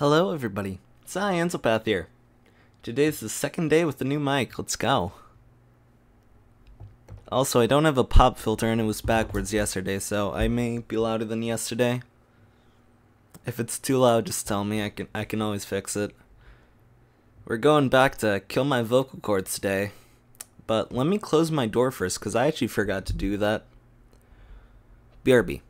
Hello, everybody. It's I, Enzopathe here. Today's the second day with the new mic. Let's go. Also, I don't have a pop filter and it was backwards yesterday, so I may be louder than yesterday. If it's too loud, just tell me. I can I can always fix it. We're going back to kill my vocal cords today. But let me close my door first, because I actually forgot to do that. BRB.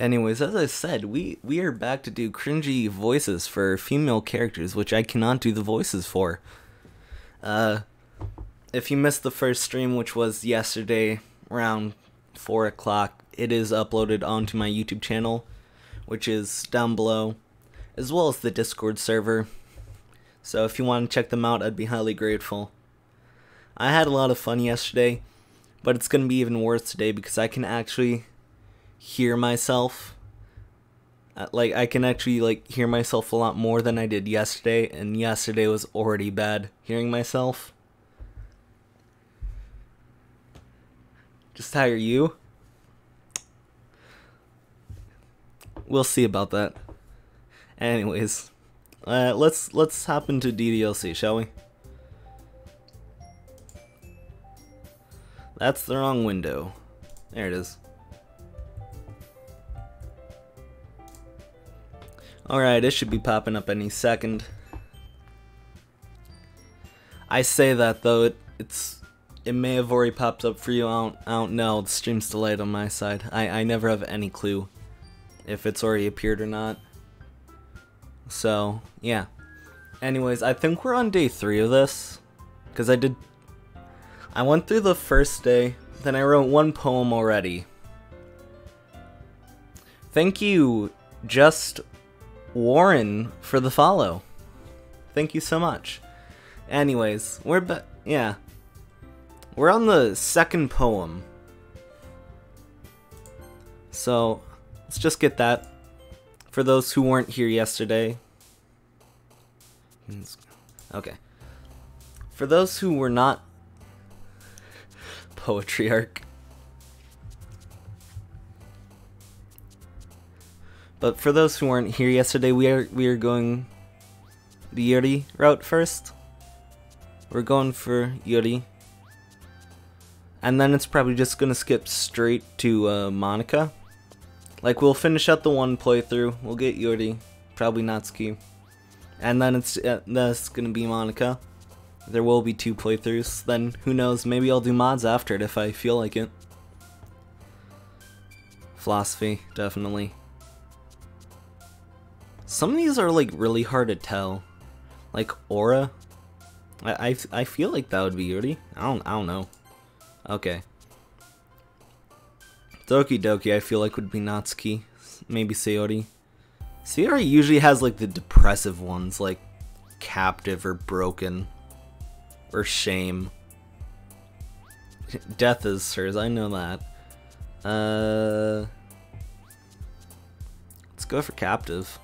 Anyways, as I said, we we are back to do cringy voices for female characters, which I cannot do the voices for. Uh, if you missed the first stream, which was yesterday around four o'clock, it is uploaded onto my YouTube channel, which is down below, as well as the Discord server. So if you want to check them out, I'd be highly grateful. I had a lot of fun yesterday, but it's gonna be even worse today because I can actually hear myself uh, like I can actually like hear myself a lot more than I did yesterday and yesterday was already bad hearing myself. Just how are you? We'll see about that. Anyways, uh, let's let's hop into DDLC, shall we? That's the wrong window. There it is. Alright, it should be popping up any second. I say that though, it, it's it may have already popped up for you, I don't, I don't know, the stream's delayed on my side. I, I never have any clue if it's already appeared or not. So, yeah. Anyways, I think we're on day three of this. Because I did... I went through the first day, then I wrote one poem already. Thank you, Just Warren for the follow. Thank you so much. Anyways, we're ba- yeah. We're on the second poem. So, let's just get that. For those who weren't here yesterday. Okay. For those who were not poetry arc. But for those who weren't here yesterday, we are we are going the Yuri route first. We're going for Yuri. And then it's probably just gonna skip straight to uh, Monika. Like we'll finish out the one playthrough, we'll get Yuri, probably Natsuki. And then it's uh, that's gonna be Monika. There will be two playthroughs, then who knows, maybe I'll do mods after it if I feel like it. Philosophy, definitely. Some of these are like really hard to tell. Like Aura. I, I, I feel like that would be Yuri. I don't I don't know. Okay. Doki Doki I feel like would be Natsuki. Maybe Sayori. Sayori usually has like the depressive ones like Captive or Broken. Or Shame. Death is hers, I know that. Uh Let's go for Captive.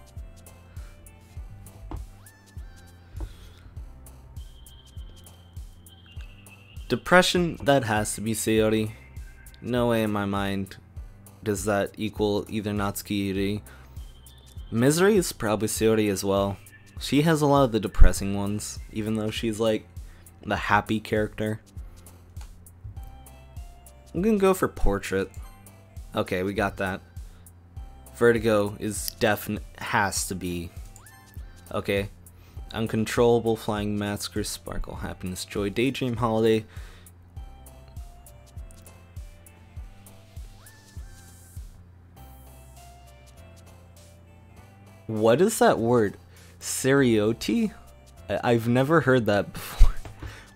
Depression, that has to be Sayori. No way in my mind does that equal either Natsuki Yuri. Misery is probably Sayori as well. She has a lot of the depressing ones, even though she's like the happy character. I'm gonna go for Portrait. Okay, we got that. Vertigo is definite has to be. Okay, Uncontrollable Flying Massacre, Sparkle, Happiness, Joy, Daydream, Holiday. What is that word? Serioti? I've never heard that before.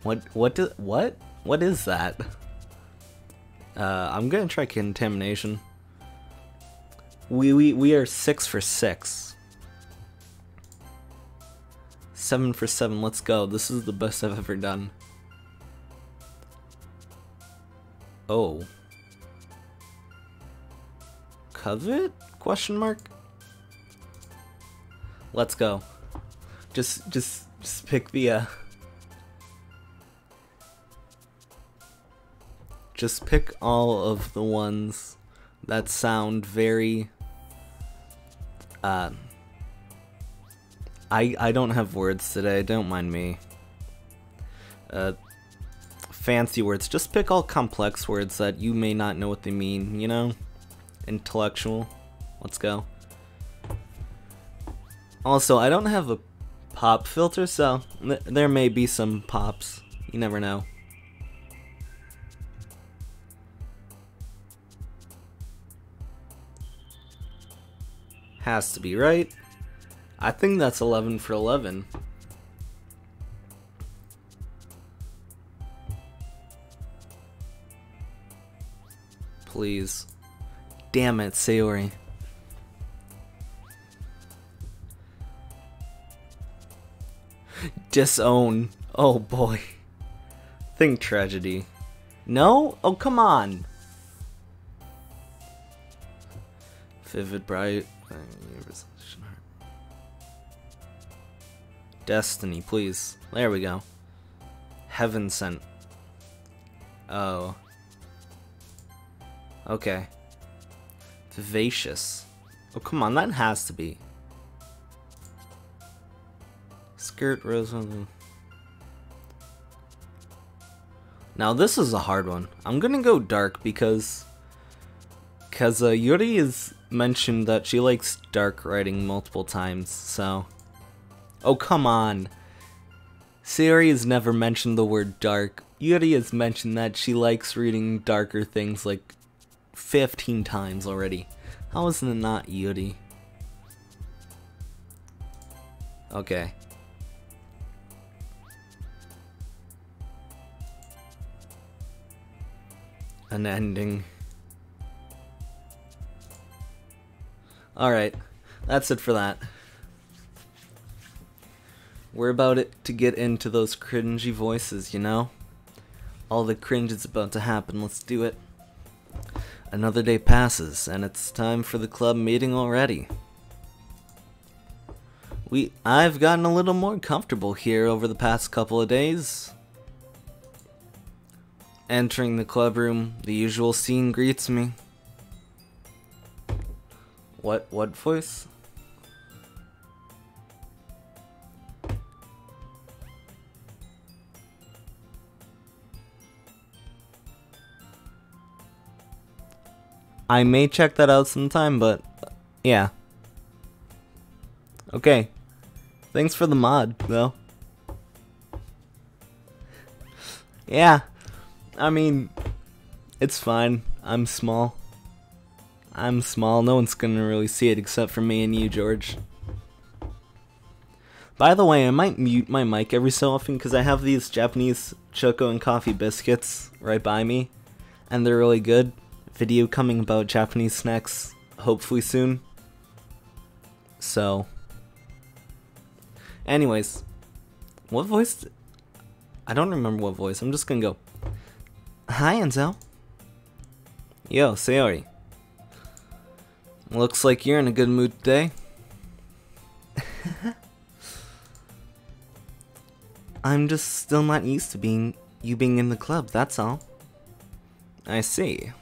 What what do, what? What is that? Uh, I'm gonna try contamination. We we we are six for six. Seven for seven, let's go. This is the best I've ever done. Oh. covet? Question mark. Let's go. Just, just, just pick the. Uh, just pick all of the ones that sound very. Uh, I I don't have words today. Don't mind me. Uh, fancy words. Just pick all complex words that you may not know what they mean. You know, intellectual. Let's go. Also, I don't have a pop filter, so th there may be some pops. You never know. Has to be right. I think that's 11 for 11. Please. Damn it, Sayori. Disown. Oh boy. Think tragedy. No? Oh, come on. Vivid bright. Uh, Destiny, please. There we go. Heaven sent. Oh. Okay. Vivacious. Oh, come on, that has to be. Skirt rose. Now this is a hard one. I'm gonna go dark because because uh, Yuri has mentioned that she likes dark writing multiple times, so Oh, come on. Sayori has never mentioned the word dark. Yuri has mentioned that she likes reading darker things like 15 times already. How is it not Yuri? Okay. An ending. Alright, that's it for that. We're about it to get into those cringy voices, you know? All the cringe is about to happen, let's do it. Another day passes, and it's time for the club meeting already. We I've gotten a little more comfortable here over the past couple of days. Entering the club room, the usual scene greets me. What what voice? I may check that out sometime, but yeah. Okay. Thanks for the mod, though. Yeah. I mean, it's fine. I'm small. I'm small. No one's gonna really see it except for me and you, George. By the way, I might mute my mic every so often because I have these Japanese choco and coffee biscuits right by me, and they're really good video coming about Japanese snacks hopefully soon. So, anyways, what voice? I don't remember what voice. I'm just gonna go. Hi, Enzo. Yo, Sayori. Looks like you're in a good mood today. I'm just still not used to being you being in the club, that's all. I see.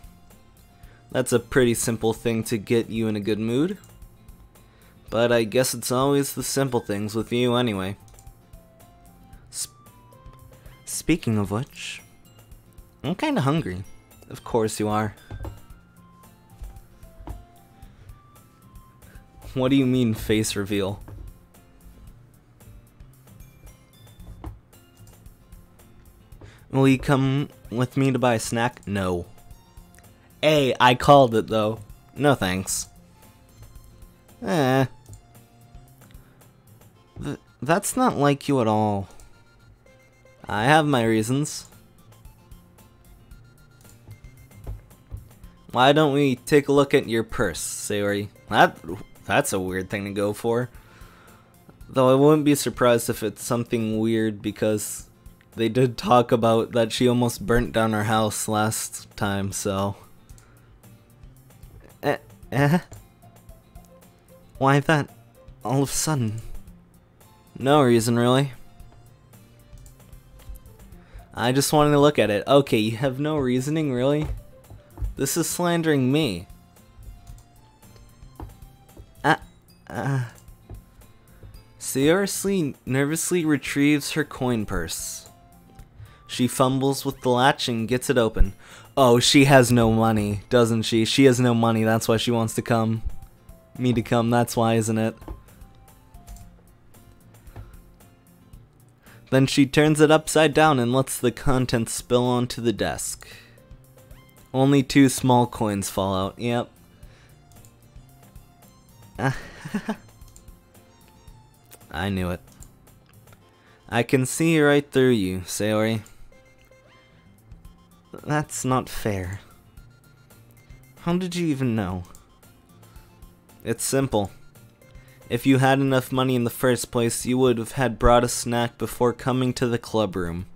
That's a pretty simple thing to get you in a good mood. But I guess it's always the simple things with you anyway. Sp speaking of which, I'm kinda hungry. Of course you are. What do you mean face reveal? Will you come with me to buy a snack? No. Hey, I called it though. No thanks. Eh. Th that's not like you at all. I have my reasons. Why don't we take a look at your purse, Sayori? That that's a weird thing to go for. Though I wouldn't be surprised if it's something weird because they did talk about that she almost burnt down her house last time, so Eh? Why that all of a sudden? No reason, really. I just wanted to look at it. Okay, you have no reasoning, really? This is slandering me. Ah, uh, Sayori, nervously retrieves her coin purse. She fumbles with the latch and gets it open. Oh, she has no money, doesn't she? She has no money, that's why she wants to come. Me to come, that's why, isn't it? Then she turns it upside down and lets the contents spill onto the desk. Only two small coins fall out, yep. I knew it. I can see right through you, Sayori. That's not fair. How did you even know? It's simple. If you had enough money in the first place, you would have had brought a snack before coming to the club room.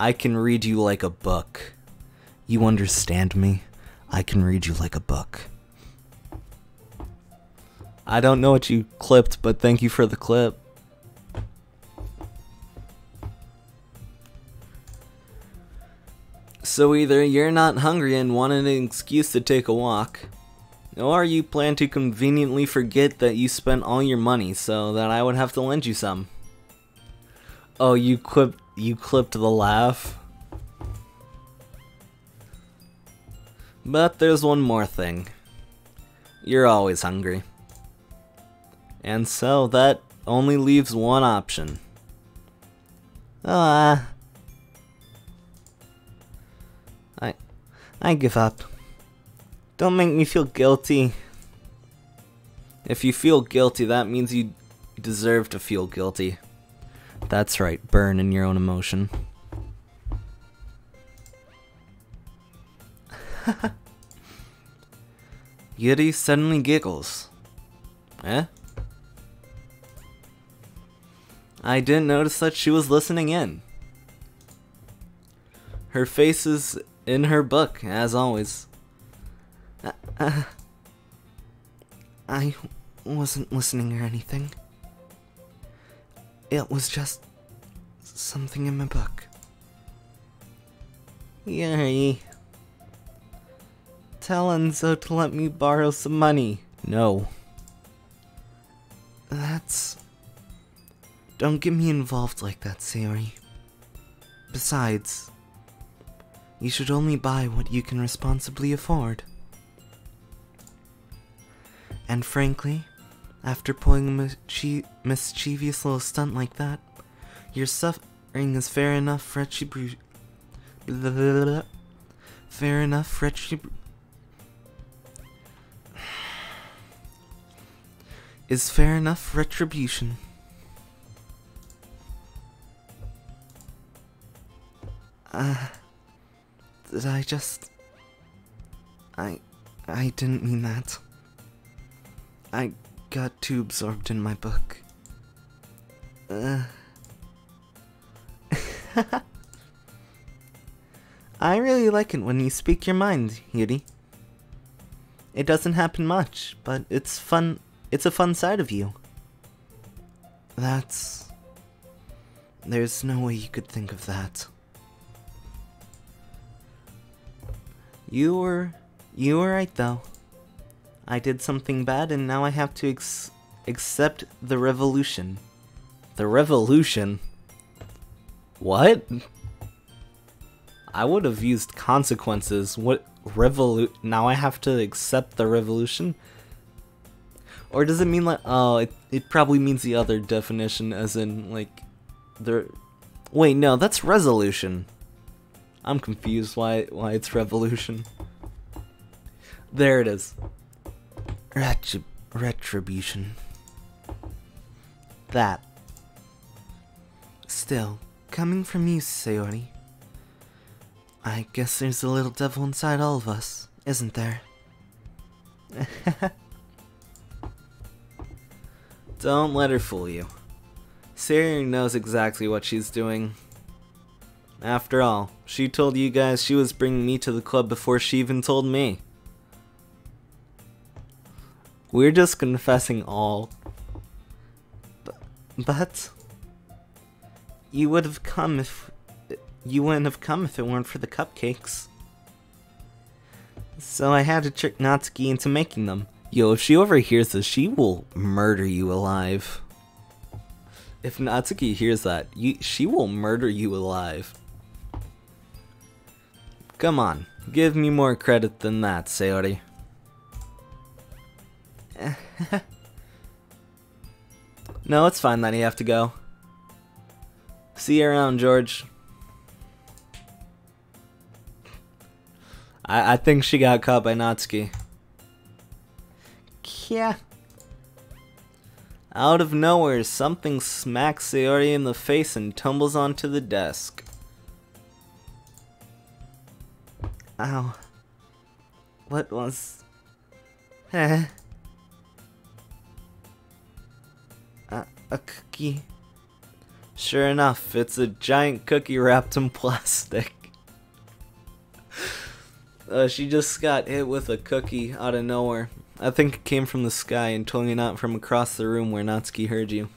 I can read you like a book. You understand me? I can read you like a book. I don't know what you clipped, but thank you for the clip. So either you're not hungry and want an excuse to take a walk, or you plan to conveniently forget that you spent all your money so that I would have to lend you some. Oh, you clipped you clipped the laugh. But there's one more thing. You're always hungry. And so that only leaves one option. Ah. I give up. Don't make me feel guilty. If you feel guilty, that means you deserve to feel guilty. That's right, burn in your own emotion. Yuri suddenly giggles. Eh? I didn't notice that she was listening in. Her face is in her book, as always. Uh, I wasn't listening or anything. It was just something in my book. Yay. Tell Enzo to let me borrow some money. No. That's... Don't get me involved like that, Sayori. Besides, you should only buy what you can responsibly afford. And frankly, after pulling a mischi mischievous little stunt like that, your suffering is fair enough for retribution. Fair enough retribution. Is fair enough retribution. Uh, did I just... I... I didn't mean that. I got too absorbed in my book. Uh. I really like it when you speak your mind, Yuri. It doesn't happen much, but it's fun. It's a fun side of you. That's... There's no way you could think of that. You were... You were right, though. I did something bad and now I have to ex accept the revolution. The revolution? What? I would have used consequences. What revolu- Now I have to accept the revolution? Or does it mean like, oh, it, it probably means the other definition as in like, the, wait, no, that's resolution. I'm confused why, why it's revolution. There it is. Retrib retribution. That. Still, coming from you, Sayori. I guess there's a little devil inside all of us, isn't there? Don't let her fool you. Sayori knows exactly what she's doing. After all, she told you guys she was bringing me to the club before she even told me. We're just confessing all. But, but you would have come if you wouldn't have come if it weren't for the cupcakes. So I had to trick Natsuki into making them. Yo, if she overhears this, she will murder you alive. If Natsuki hears that, you, she will murder you alive. Come on, give me more credit than that, Sayori. no, it's fine that you have to go. See you around, George. I, I think she got caught by Natsuki. Yeah. Out of nowhere, something smacks Sayori in the face and tumbles onto the desk. Ow. What was... Eh. a, a cookie. Sure enough, it's a giant cookie wrapped in plastic. Uh, she just got hit with a cookie out of nowhere. I think it came from the sky and totally not from across the room where Natsuki heard you.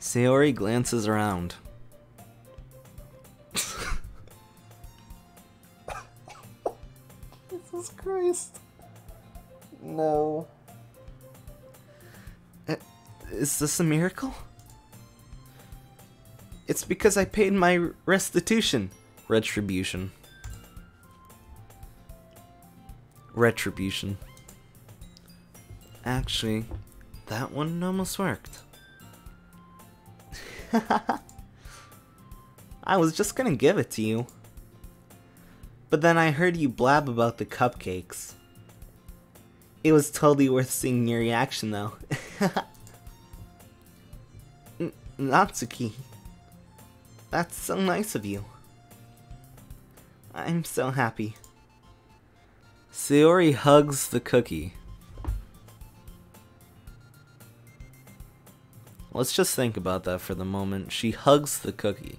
Sayori glances around. Christ. No. Uh, is this a miracle? It's because I paid my restitution. Retribution. Retribution. Actually, that one almost worked. I was just gonna give it to you. But then I heard you blab about the cupcakes. It was totally worth seeing your reaction though. Natsuki. That's so nice of you. I'm so happy. Sayori hugs the cookie. Let's just think about that for the moment. She hugs the cookie.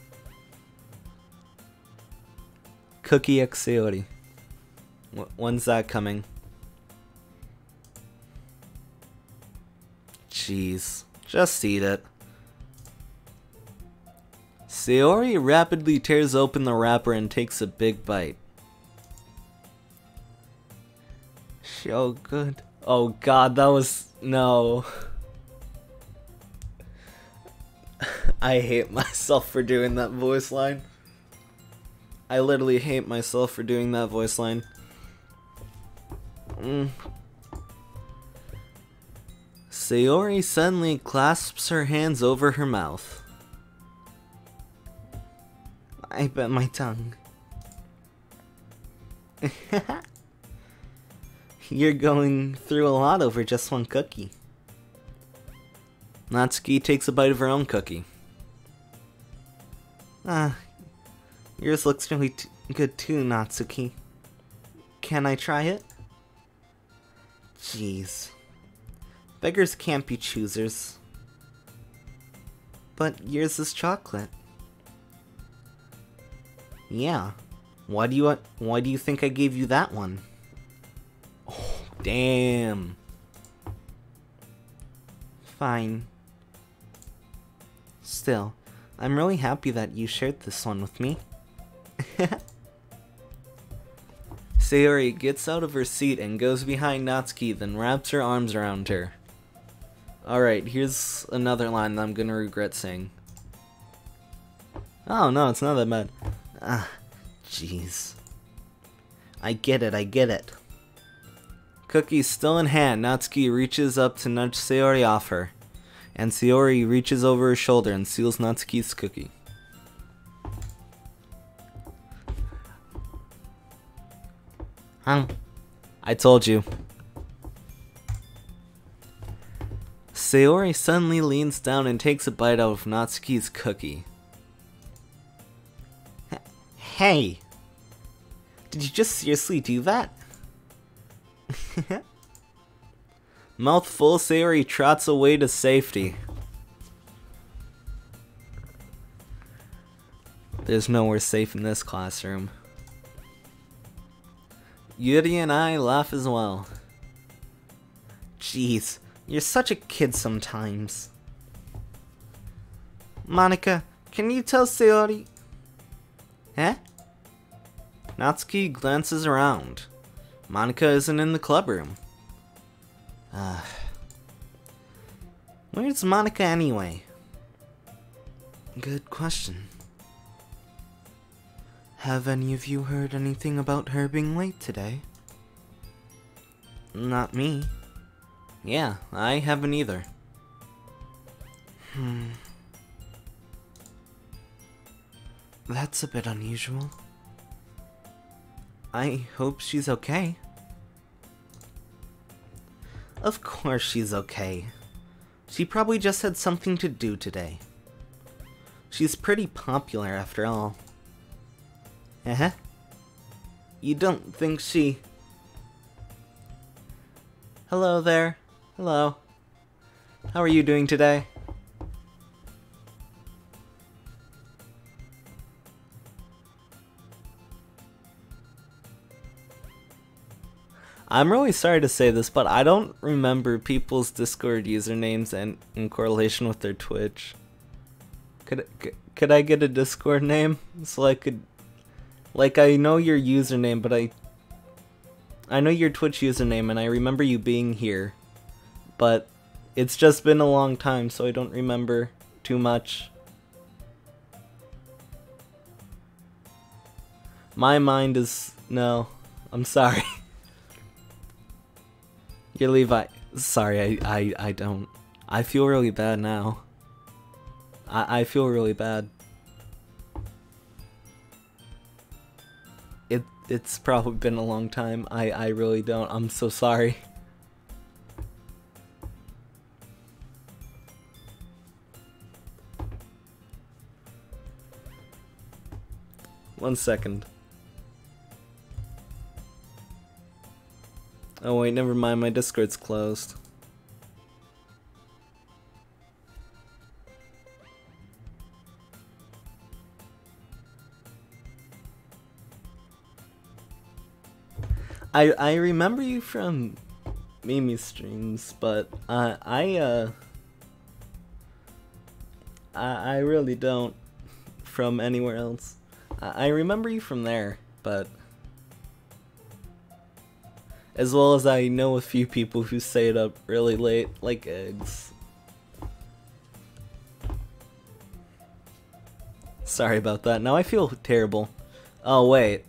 Cookie Sayori. When's that coming? Jeez. Just eat it. Sayori rapidly tears open the wrapper and takes a big bite. So good. Oh god, that was... no. I hate myself for doing that voice line. I literally hate myself for doing that voice line. Mm. Sayori suddenly clasps her hands over her mouth. I bit my tongue. You're going through a lot over just one cookie. Natsuki takes a bite of her own cookie. Ah, yours looks really good too, Natsuki. Can I try it? Jeez. Beggars can't be choosers. But yours is chocolate. Yeah. Why do you why do you think I gave you that one? Oh, damn. Fine. Still, I'm really happy that you shared this one with me. Sayori gets out of her seat and goes behind Natsuki, then wraps her arms around her. Alright, here's another line that I'm gonna regret saying. Oh no, it's not that bad. Ah, jeez. I get it, I get it. Cookie still in hand, Natsuki reaches up to nudge Sayori off her, and Sayori reaches over her shoulder and seals Natsuki's cookie. Huh? I told you. Sayori suddenly leans down and takes a bite out of Natsuki's cookie. Hey! Did you just seriously do that? Mouth full, Sayori trots away to safety. There's nowhere safe in this classroom. Yuri and I laugh as well. Jeez, you're such a kid sometimes. Monika, can you tell Sayori? Huh? Natsuki glances around. Monika isn't in the clubroom. Uh, where's Monika anyway? Good question. Have any of you heard anything about her being late today? Not me. Yeah, I haven't either. Hmm. That's a bit unusual. I hope she's okay. Of course she's okay. She probably just had something to do today. She's pretty popular after all. Uh huh. You don't think she. Hello there. Hello. How are you doing today? I'm really sorry to say this, but I don't remember people's Discord usernames and in correlation with their Twitch. Could could I get a Discord name so I could like I know your username, but I I know your Twitch username and I remember you being here. But it's just been a long time, so I don't remember too much. My mind is no. I'm sorry. You're Levi. Sorry, I, I, I don't. I feel really bad now. I, I feel really bad. It's probably been a long time. I, I really don't. I'm so sorry. One second. Oh wait, never mind, my Discord's closed. I I remember you from Mimi streams, but uh, I uh I I really don't from anywhere else. I, I remember you from there, but as well as I know a few people who stay it up really late, like eggs. Sorry about that. Now I feel terrible. Oh, wait.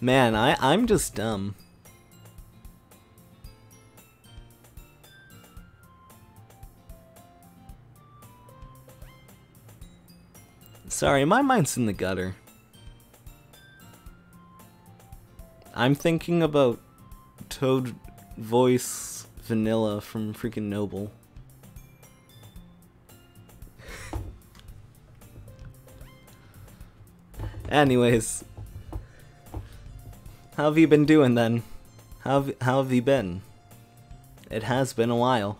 Man, I, I'm just dumb. Sorry, my mind's in the gutter. I'm thinking about Toad voice vanilla from freaking Noble. Anyways, how have you been doing then? How have, how have you been? It has been a while.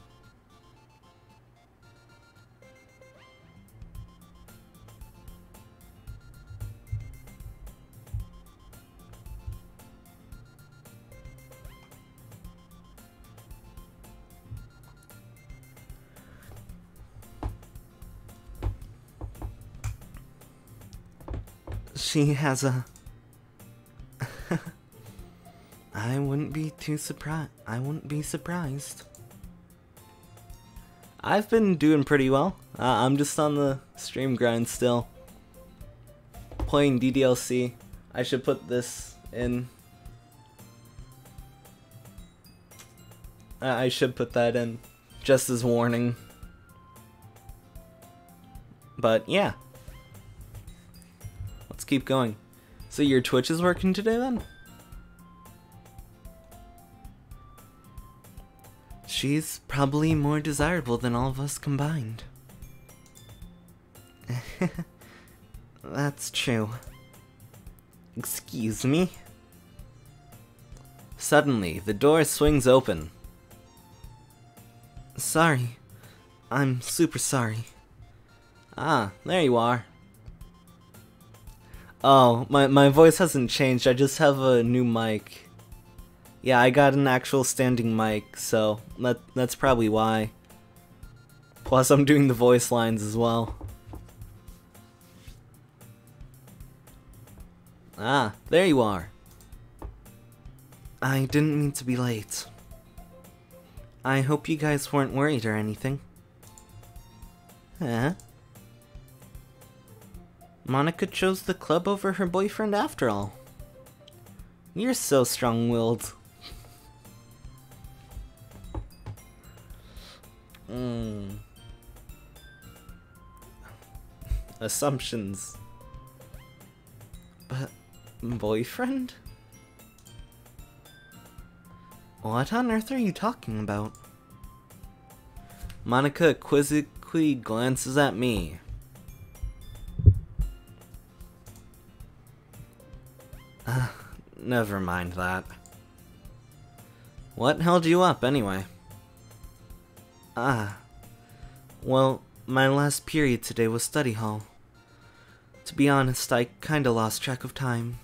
she has a. I wouldn't be too surprised. I wouldn't be surprised. I've been doing pretty well. Uh, I'm just on the stream grind still. Playing DDLC. I should put this in. I should put that in. Just as warning. But yeah Let's keep going. So your Twitch is working today then? She's probably more desirable than all of us combined. That's true. Excuse me? Suddenly, the door swings open. Sorry. I'm super sorry. Ah, there you are. Oh, my, my voice hasn't changed, I just have a new mic. Yeah, I got an actual standing mic, so that that's probably why. Plus, I'm doing the voice lines as well. Ah, there you are. I didn't mean to be late. I hope you guys weren't worried or anything. Huh? Monika chose the club over her boyfriend after all. You're so strong-willed. Hmm. Assumptions. But boyfriend? What on earth are you talking about? Monika quizzically glances at me. Uh, never mind that. What held you up, anyway? Ah. Well, my last period today was study hall. To be honest, I kinda lost track of time.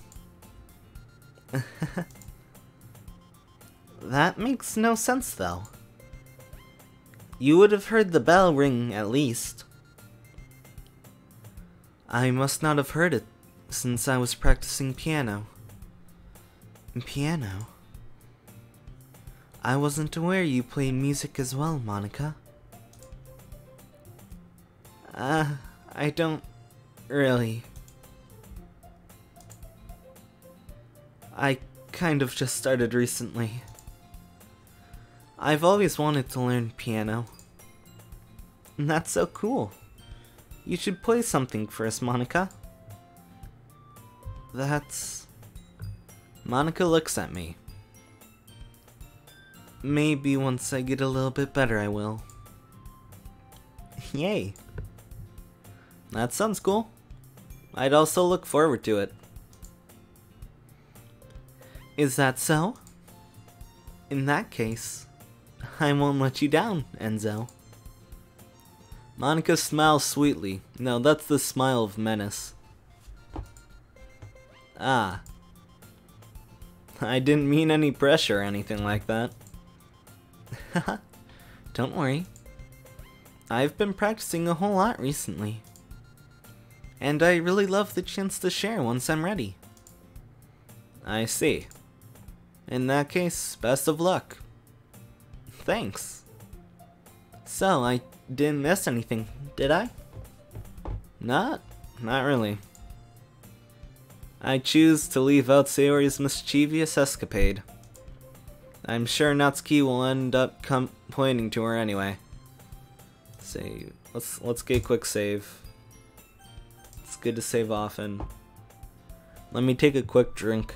that makes no sense, though. You would have heard the bell ring, at least. I must not have heard it, since I was practicing piano. Piano? I wasn't aware you played music as well, Monika. Uh, I don't really. I kind of just started recently. I've always wanted to learn piano. And that's so cool. You should play something for us, Monika. That's... Monika looks at me. Maybe once I get a little bit better I will. Yay. That sounds cool. I'd also look forward to it. Is that so? In that case, I won't let you down, Enzo. Monika smiles sweetly. No, that's the smile of menace. Ah. I didn't mean any pressure or anything like that. Don't worry. I've been practicing a whole lot recently. And I really love the chance to share once I'm ready. I see. In that case, best of luck. Thanks. So, I didn't miss anything, did I? Not? Not really. I choose to leave out Sayori's mischievous escapade. I'm sure Natsuki will end up complaining to her anyway. Save. Let's let's get a quick save. It's good to save often. Let me take a quick drink.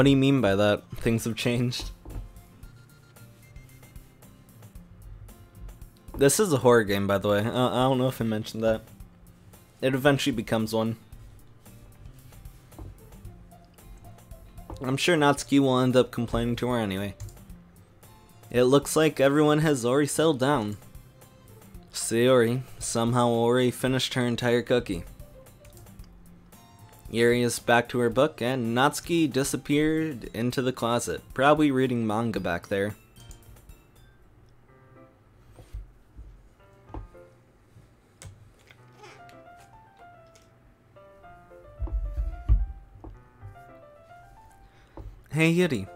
What do you mean by that? Things have changed. This is a horror game, by the way. I, I don't know if I mentioned that. It eventually becomes one. I'm sure Natsuki will end up complaining to her anyway. It looks like everyone has already settled down. Sayori somehow already finished her entire cookie. Yuri is back to her book, and Natsuki disappeared into the closet, probably reading manga back there. Hey Yuri.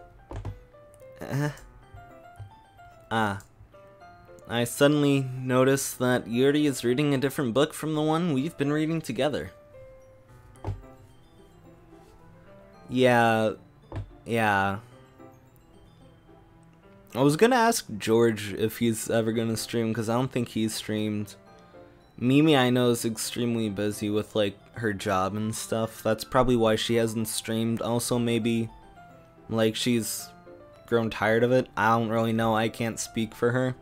Uh, ah. I suddenly noticed that Yuri is reading a different book from the one we've been reading together. Yeah, yeah. I was gonna ask George if he's ever gonna stream because I don't think he's streamed. Mimi, I know, is extremely busy with like her job and stuff. That's probably why she hasn't streamed. Also, maybe like she's grown tired of it. I don't really know. I can't speak for her.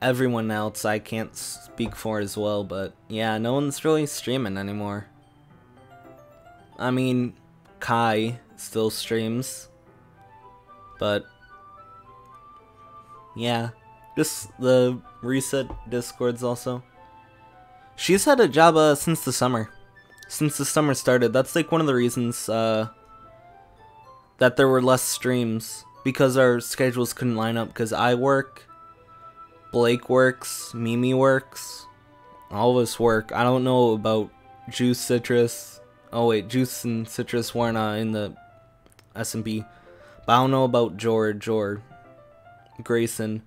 Everyone else I can't speak for as well, but yeah, no one's really streaming anymore. I mean, Kai still streams, but yeah, just the reset discords also. She's had a job uh, since the summer. Since the summer started. That's like one of the reasons uh, that there were less streams. Because our schedules couldn't line up. Because I work, Blake works, Mimi works, all of us work. I don't know about Juice Citrus. Oh wait, Juice and Citrus weren't uh, in the SMP. But I don't know about George or Grayson.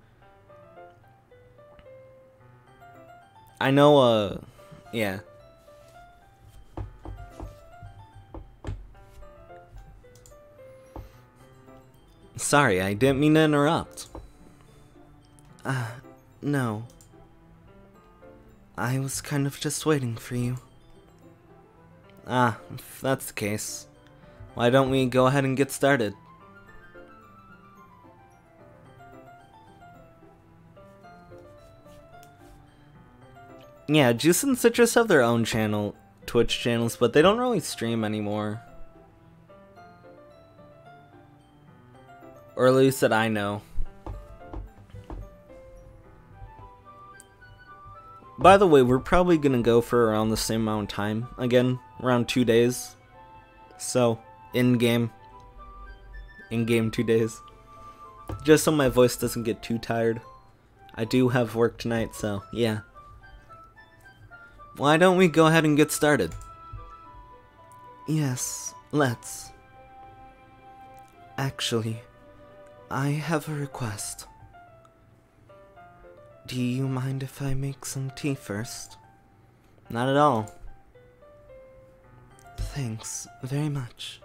I know, uh, yeah. Sorry, I didn't mean to interrupt. Uh, no. I was kind of just waiting for you. Ah, if that's the case, why don't we go ahead and get started? Yeah, Juice and Citrus have their own channel, Twitch channels, but they don't really stream anymore. Or at least that I know. By the way, we're probably gonna go for around the same amount of time. Again, around two days. So, in-game. In-game two days. Just so my voice doesn't get too tired. I do have work tonight, so yeah. Why don't we go ahead and get started? Yes, let's. Actually, I have a request. Do you mind if I make some tea first? Not at all. Thanks very much.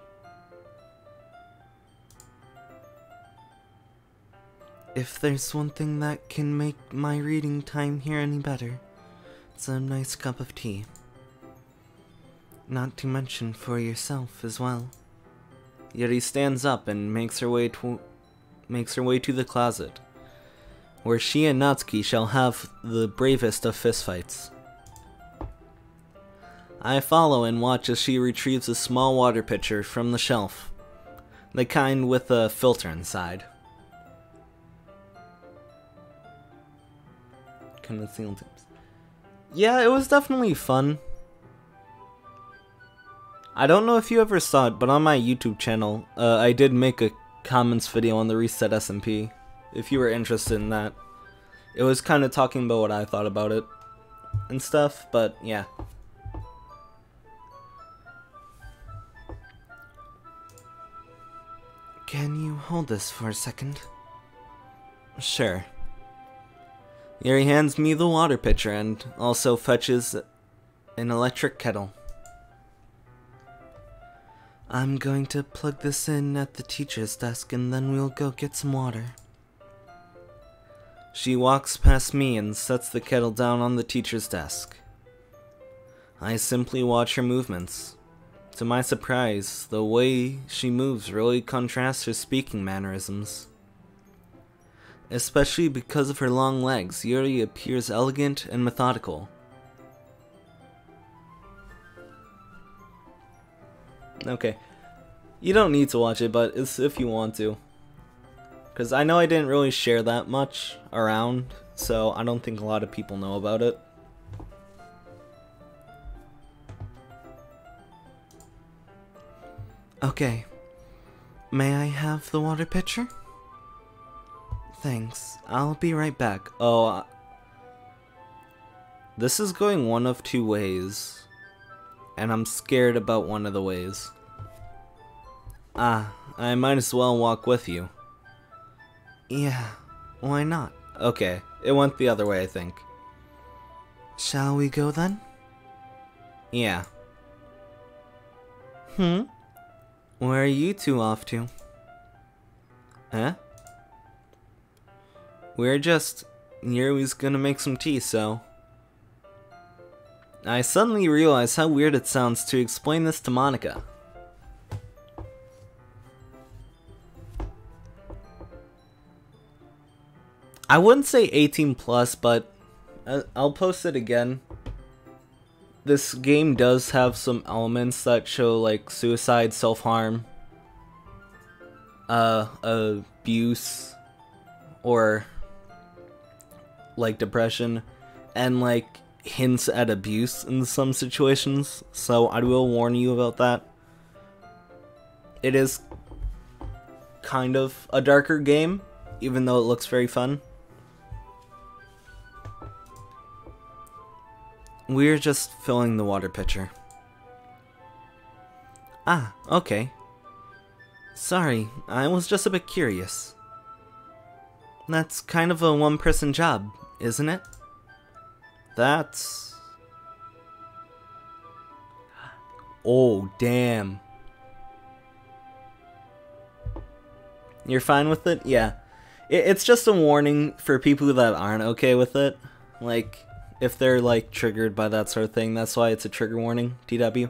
If there's one thing that can make my reading time here any better, it's a nice cup of tea. Not to mention for yourself as well. Yuri stands up and makes her way to makes her way to the closet, where she and Natsuki shall have the bravest of fistfights. I follow and watch as she retrieves a small water pitcher from the shelf, the kind with a filter inside. Tips. Yeah, it was definitely fun. I don't know if you ever saw it, but on my YouTube channel, uh, I did make a comments video on the Reset SMP, if you were interested in that. It was kind of talking about what I thought about it and stuff, but yeah. Can you hold this for a second? Sure. Yuri hands me the water pitcher and also fetches an electric kettle. I'm going to plug this in at the teacher's desk and then we'll go get some water. She walks past me and sets the kettle down on the teacher's desk. I simply watch her movements. To my surprise, the way she moves really contrasts her speaking mannerisms. Especially because of her long legs, Yuri appears elegant and methodical. Okay. You don't need to watch it, but it's if you want to. Because I know I didn't really share that much around, so I don't think a lot of people know about it. Okay. May I have the water pitcher? Thanks. I'll be right back. Oh, uh, this is going one of two ways. And I'm scared about one of the ways. Ah, I might as well walk with you. Yeah, why not? Okay, it went the other way, I think. Shall we go then? Yeah. Hmm? Where are you two off to? Huh? we're just Yuri's gonna make some tea, so. I suddenly realized how weird it sounds to explain this to Monika. I wouldn't say 18 plus, but uh, I'll post it again. This game does have some elements that show like suicide, self-harm, uh, abuse, or like depression, and like hints at abuse in some situations. So I will warn you about that. It is kind of a darker game, even though it looks very fun. We're just filling the water pitcher. Ah, okay. Sorry, I was just a bit curious. That's kind of a one-person job, isn't it? That's... Oh, damn. You're fine with it? Yeah. It's just a warning for people that aren't okay with it. Like, if they're like triggered by that sort of thing. That's why it's a trigger warning, DW.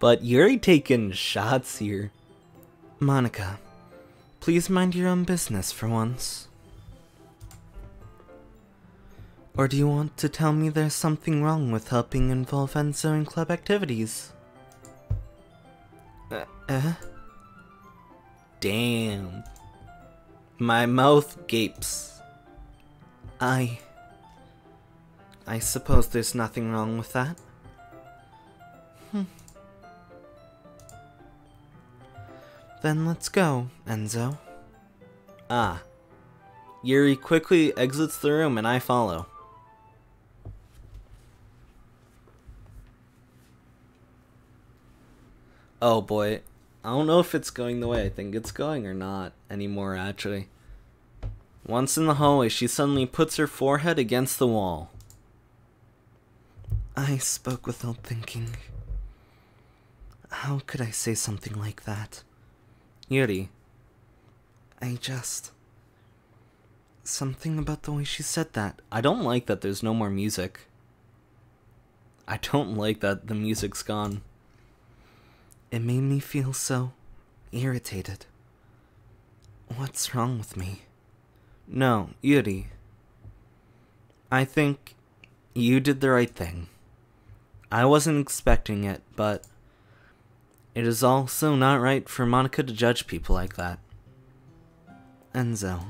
But you're taking shots here. Monika, please mind your own business for once. Or do you want to tell me there's something wrong with helping involve Enzo in club activities? Uh, uh? Damn. My mouth gapes. I... I suppose there's nothing wrong with that. Hmm. Then let's go, Enzo. Ah. Yuri quickly exits the room and I follow. Oh boy, I don't know if it's going the way I think it's going or not anymore, actually. Once in the hallway, she suddenly puts her forehead against the wall. I spoke without thinking. How could I say something like that? Yuri. I just... Something about the way she said that. I don't like that there's no more music. I don't like that the music's gone. It made me feel so irritated. What's wrong with me? No, Yuri. I think you did the right thing. I wasn't expecting it, but it is also not right for Monika to judge people like that. Enzo.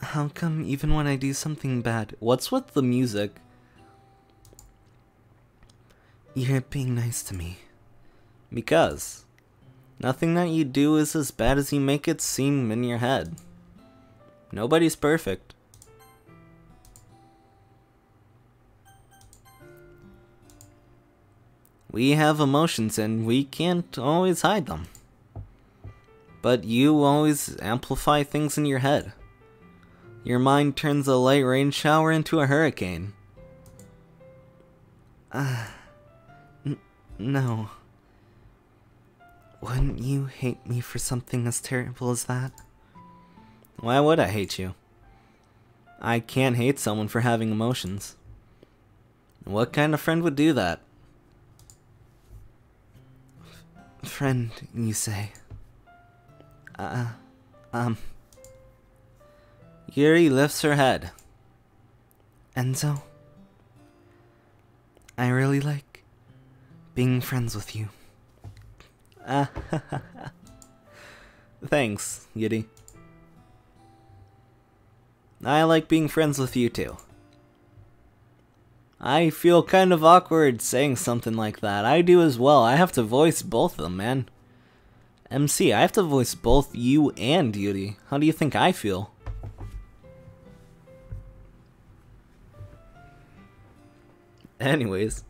How come even when I do something bad, what's with the music? You're being nice to me. Because nothing that you do is as bad as you make it seem in your head. Nobody's perfect. We have emotions and we can't always hide them. But you always amplify things in your head. Your mind turns a light rain shower into a hurricane. Uh, no. Wouldn't you hate me for something as terrible as that? Why would I hate you? I can't hate someone for having emotions. What kind of friend would do that? Friend, you say? Uh, um. Yuri lifts her head. Enzo? I really like being friends with you. Thanks, Yuri. I like being friends with you too. I feel kind of awkward saying something like that. I do as well. I have to voice both of them, man. MC, I have to voice both you and Yuri. How do you think I feel? Anyways.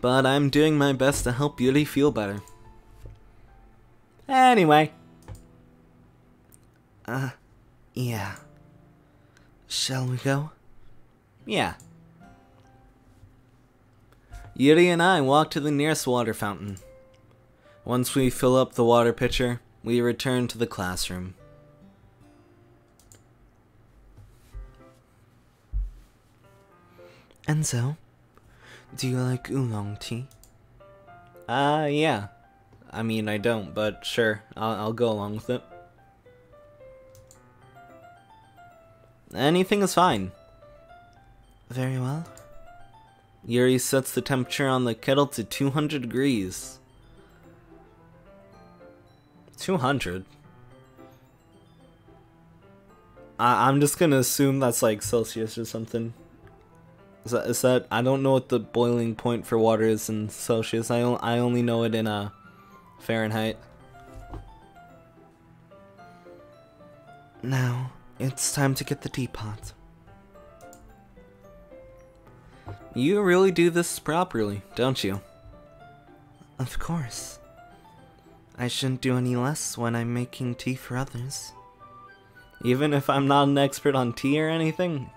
But I'm doing my best to help Yuri feel better. Anyway. Uh, yeah. Shall we go? Yeah. Yuri and I walk to the nearest water fountain. Once we fill up the water pitcher, we return to the classroom. Enzo, do you like oolong tea? Uh, yeah. I mean, I don't, but sure, I'll, I'll go along with it. Anything is fine. Very well. Yuri sets the temperature on the kettle to 200 degrees. 200? I I'm just gonna assume that's like Celsius or something. Is that, is that I don't know what the boiling point for water is in Celsius. I, on, I only know it in uh, Fahrenheit. Now, it's time to get the teapot. You really do this properly, don't you? Of course. I shouldn't do any less when I'm making tea for others. Even if I'm not an expert on tea or anything?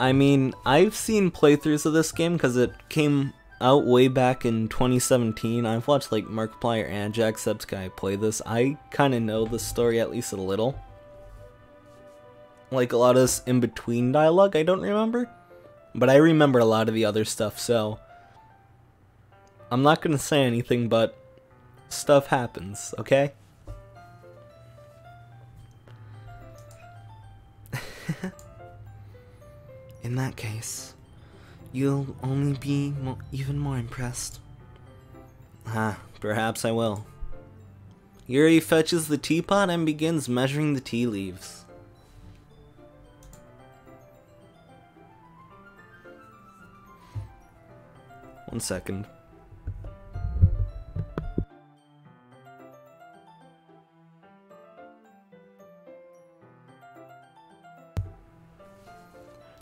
I mean, I've seen playthroughs of this game because it came out way back in 2017. I've watched like Markiplier and Jacksepticeye play this. I kind of know the story at least a little. Like a lot of this in between dialogue, I don't remember. But I remember a lot of the other stuff, so. I'm not gonna say anything, but stuff happens, okay? In that case, you'll only be mo even more impressed. Ah, perhaps I will. Yuri fetches the teapot and begins measuring the tea leaves. One second.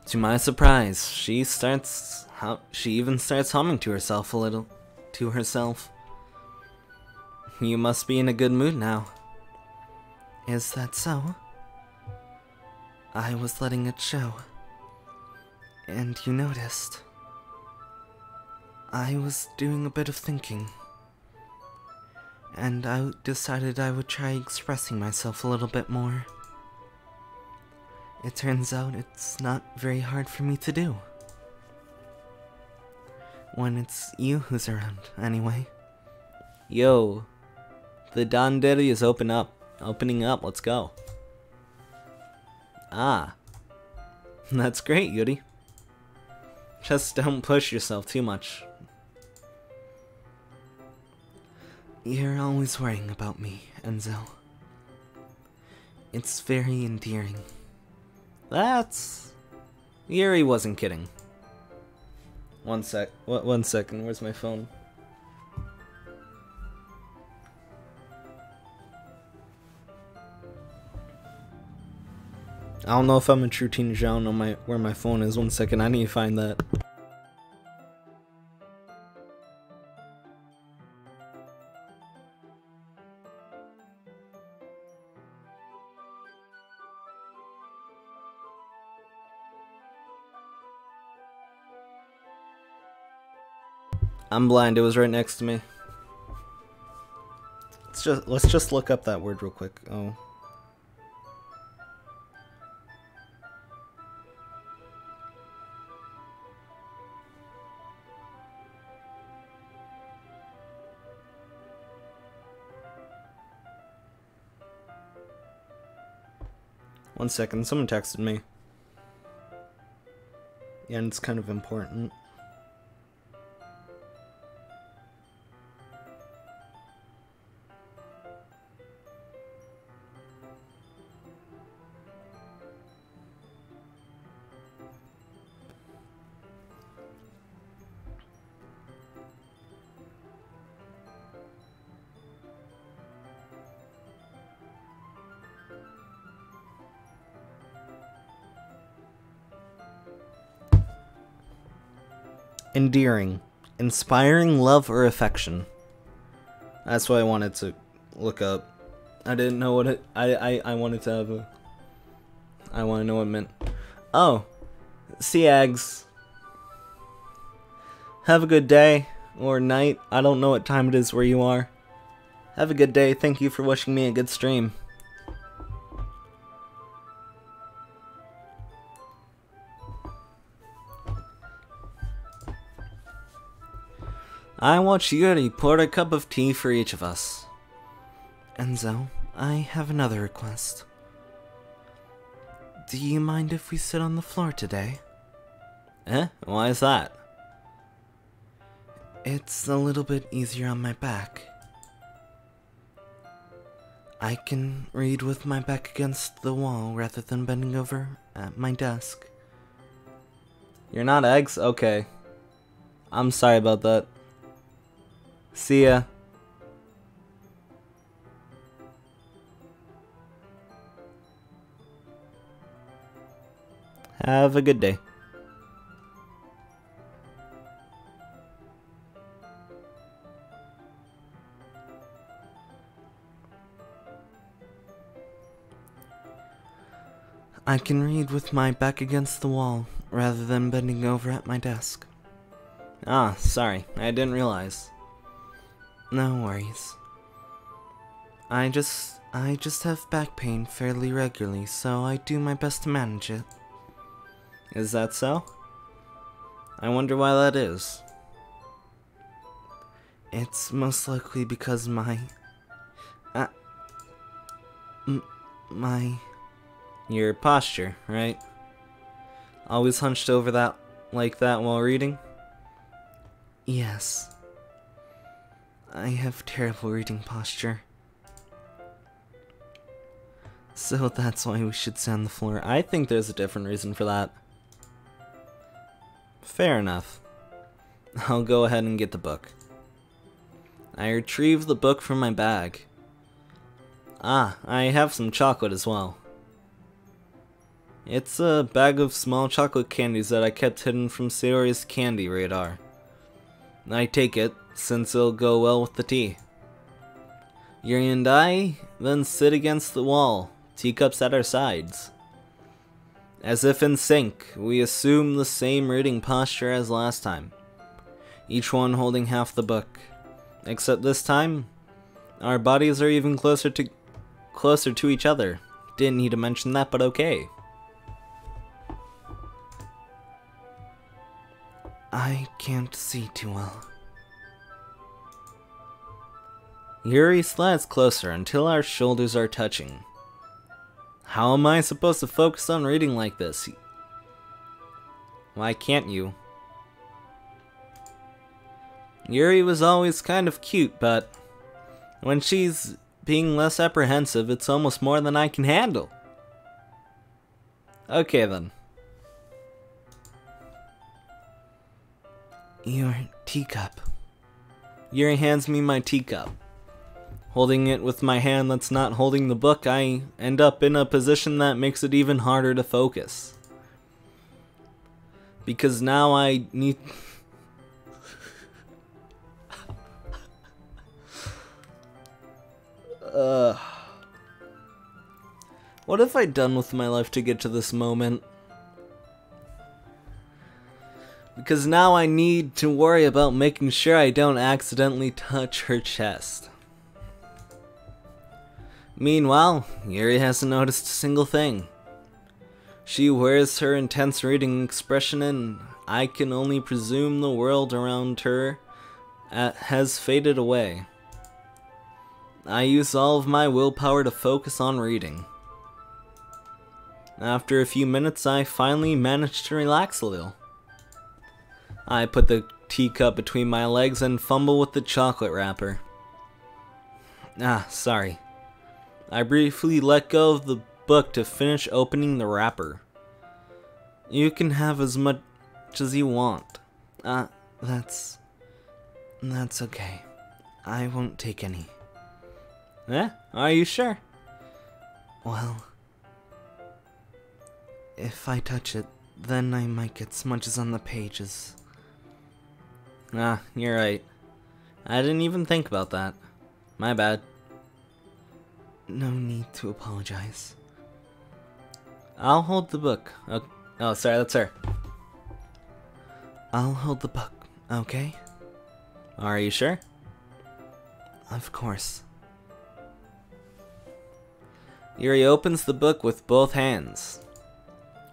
To my surprise, she starts she even starts humming to herself a little to herself. You must be in a good mood now. Is that so? I was letting it show. And you noticed. I was doing a bit of thinking. And I decided I would try expressing myself a little bit more. It turns out it's not very hard for me to do. When it's you who's around, anyway. Yo, the dandere is open up, opening up. Let's go. Ah, that's great, Yuri. Just don't push yourself too much. You're always worrying about me, Enzo. It's very endearing. That's... Yuri wasn't kidding. One sec. One second. Where's my phone? I don't know if I'm a true teenager. I don't know my where my phone is. One second. I need to find that. I'm blind. It was right next to me. Let's just let's just look up that word real quick. Oh. One second, someone texted me. Yeah, and it's kind of important. Endearing, inspiring love or affection. That's what I wanted to look up. I didn't know what it. I I I wanted to have a. I want to know what it meant. Oh, sea eggs. Have a good day or night. I don't know what time it is where you are. Have a good day. Thank you for wishing me a good stream. I watch Yuri pour a cup of tea for each of us. Enzo, I have another request. Do you mind if we sit on the floor today? Eh? Why is that? It's a little bit easier on my back. I can read with my back against the wall rather than bending over at my desk. You're not eggs? Okay. I'm sorry about that. See ya. Have a good day. I can read with my back against the wall rather than bending over at my desk. Ah, sorry. I didn't realize. No worries. I just I just have back pain fairly regularly, so I do my best to manage it. Is that so? I wonder why that is. It's most likely because my uh, my Your posture, right? Always hunched over that like that while reading? yes. I have terrible reading posture. So that's why we should on the floor. I think there's a different reason for that. Fair enough. I'll go ahead and get the book. I retrieve the book from my bag. Ah, I have some chocolate as well. It's a bag of small chocolate candies that I kept hidden from Sayori's candy radar. I take it, since it'll go well with the tea. Yuri and I then sit against the wall, teacups at our sides. As if in sync, we assume the same reading posture as last time, each one holding half the book. Except this time, our bodies are even closer to closer to each other. Didn't need to mention that, but okay. I can't see too well. Yuri slides closer until our shoulders are touching. How am I supposed to focus on reading like this? Why can't you? Yuri was always kind of cute, but when she's being less apprehensive, it's almost more than I can handle. Okay then. Your teacup. Yuri hands me my teacup. Holding it with my hand that's not holding the book, I end up in a position that makes it even harder to focus. Because now I need. uh. What have I done with my life to get to this moment? Because now I need to worry about making sure I don't accidentally touch her chest. Meanwhile, Yuri hasn't noticed a single thing. She wears her intense reading expression, and I can only presume the world around her uh, has faded away. I use all of my willpower to focus on reading. After a few minutes, I finally manage to relax a little. I put the teacup between my legs and fumble with the chocolate wrapper. Ah, sorry. I briefly let go of the book to finish opening the wrapper. You can have as much as you want. Uh, that's. That's okay. I won't take any. Eh? Are you sure? Well. If I touch it, then I might get smudges on the pages. Ah, you're right. I didn't even think about that. My bad. No need to apologize. I'll hold the book. Oh, sorry, that's her. I'll hold the book, okay? Are you sure? Of course. Yuri opens the book with both hands.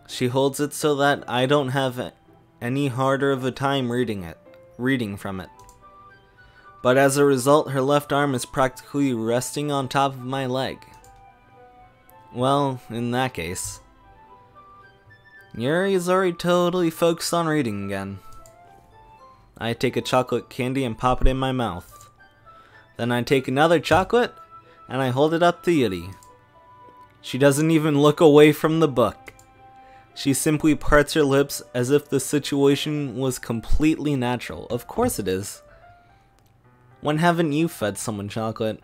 She holds it so that I don't have any harder of a time reading it, reading from it. But as a result, her left arm is practically resting on top of my leg. Well, in that case, Yuri is already totally focused on reading again. I take a chocolate candy and pop it in my mouth. Then I take another chocolate and I hold it up to Yuri. She doesn't even look away from the book. She simply parts her lips as if the situation was completely natural. Of course it is. When haven't you fed someone chocolate?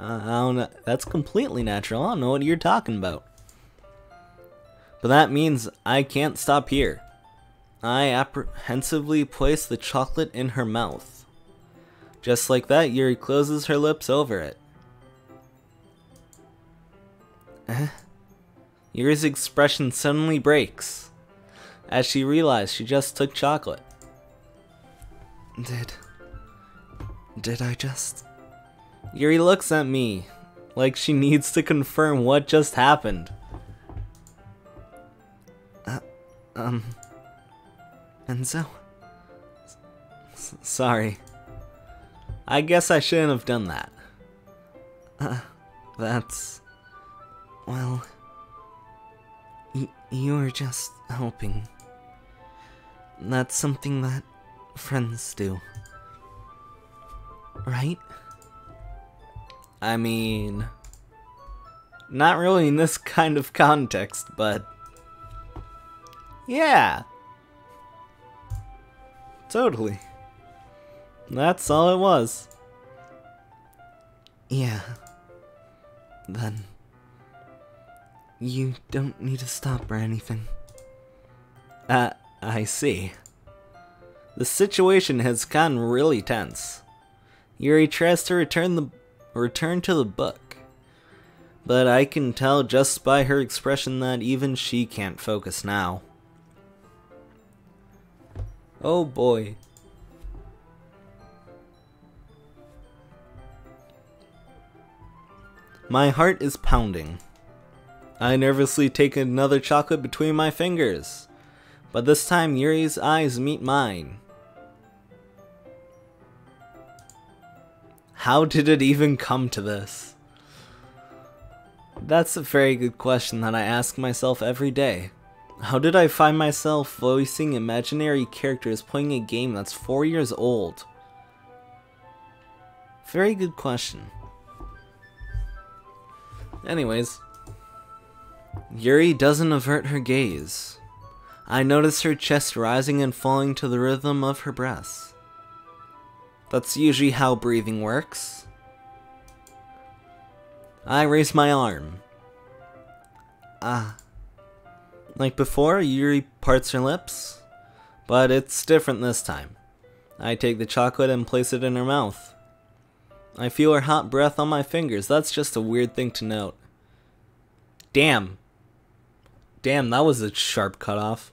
Uh, I don't know. That's completely natural. I don't know what you're talking about. But that means I can't stop here. I apprehensively place the chocolate in her mouth. Just like that, Yuri closes her lips over it. Eh? Yuri's expression suddenly breaks as she realizes she just took chocolate. Did. Did I just. Yuri looks at me like she needs to confirm what just happened. Uh, um. Enzo? S sorry. I guess I shouldn't have done that. Uh, that's. Well. Y you were just helping. That's something that friends do. Right? I mean. Not really in this kind of context, but. Yeah. Totally. That's all it was. Yeah. Then. You don't need to stop or anything. Uh, I see. The situation has gotten really tense. Yuri tries to return the return to the book. But I can tell just by her expression that even she can't focus now. Oh boy. My heart is pounding. I nervously take another chocolate between my fingers, but this time Yuri's eyes meet mine. How did it even come to this? That's a very good question that I ask myself every day. How did I find myself voicing imaginary characters playing a game that's four years old? Very good question. Anyways, Yuri doesn't avert her gaze. I notice her chest rising and falling to the rhythm of her breaths. That's usually how breathing works. I raise my arm. Ah. Like before, Yuri parts her lips, but it's different this time. I take the chocolate and place it in her mouth. I feel her hot breath on my fingers. That's just a weird thing to note. Damn. Damn, that was a sharp cutoff.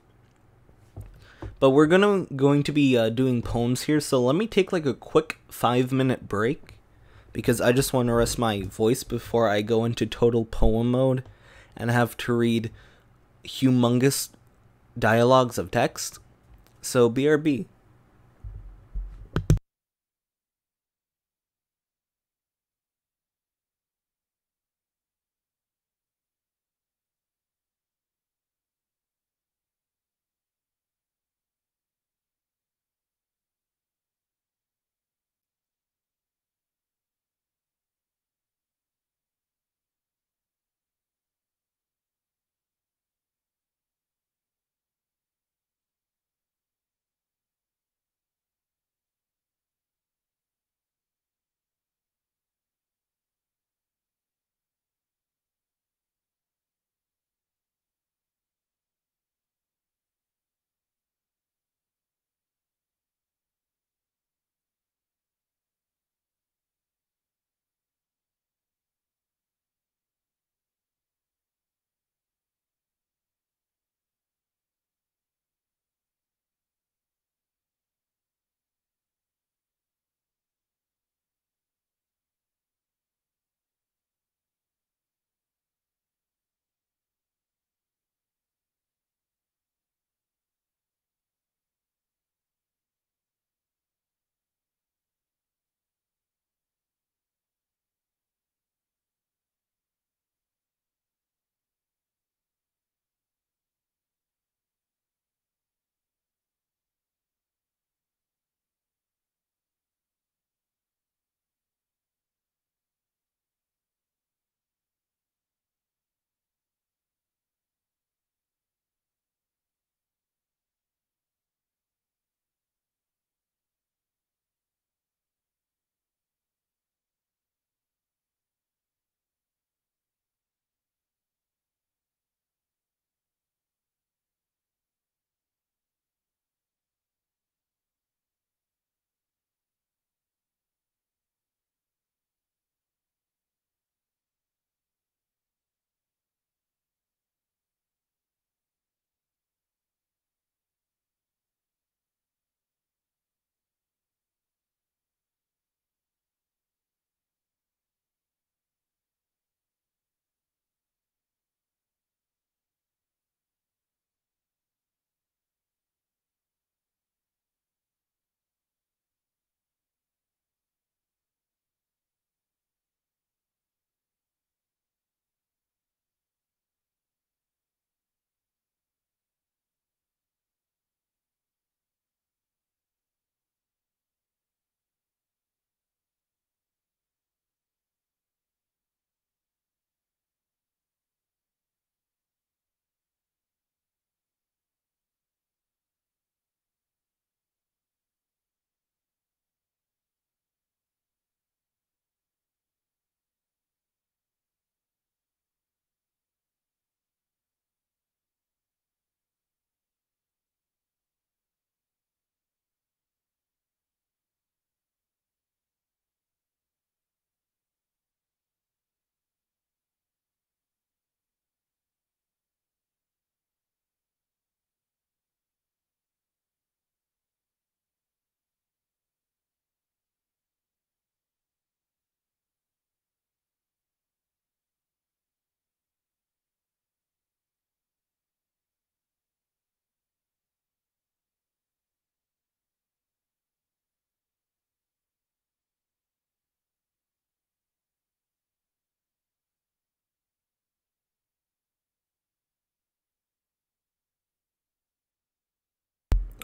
But we're gonna going to be uh, doing poems here, so let me take like a quick five minute break because I just want to rest my voice before I go into total poem mode and have to read humongous dialogues of text. So BRB.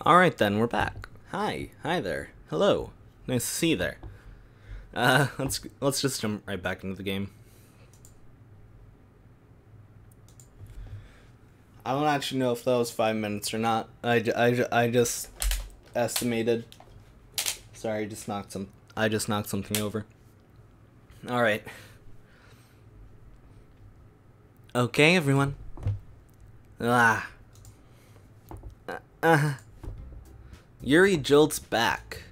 Alright then, we're back. Hi. Hi there. Hello. Nice to see you there. Uh, let's let's just jump right back into the game. I don't actually know if that was five minutes or not. I, I, I just estimated. Sorry, just knocked some. I just knocked something over. All right. Okay, everyone. Ah. Uh, uh. Yuri jolts back.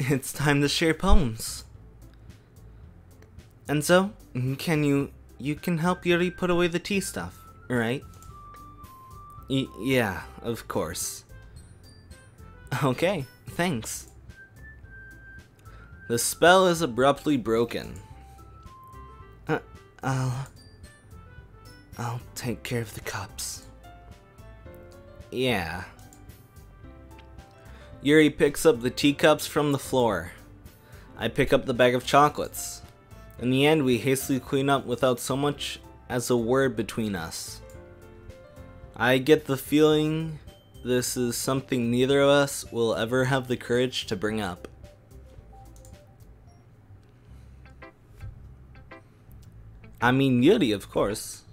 It's time to share poems. And so, can you you can help Yuri put away the tea stuff, right? Y yeah, of course. Okay, thanks. The spell is abruptly broken. Uh, I'll I'll take care of the cups. Yeah. Yuri picks up the teacups from the floor. I pick up the bag of chocolates. In the end, we hastily clean up without so much as a word between us. I get the feeling this is something neither of us will ever have the courage to bring up. I mean, Yuri, of course.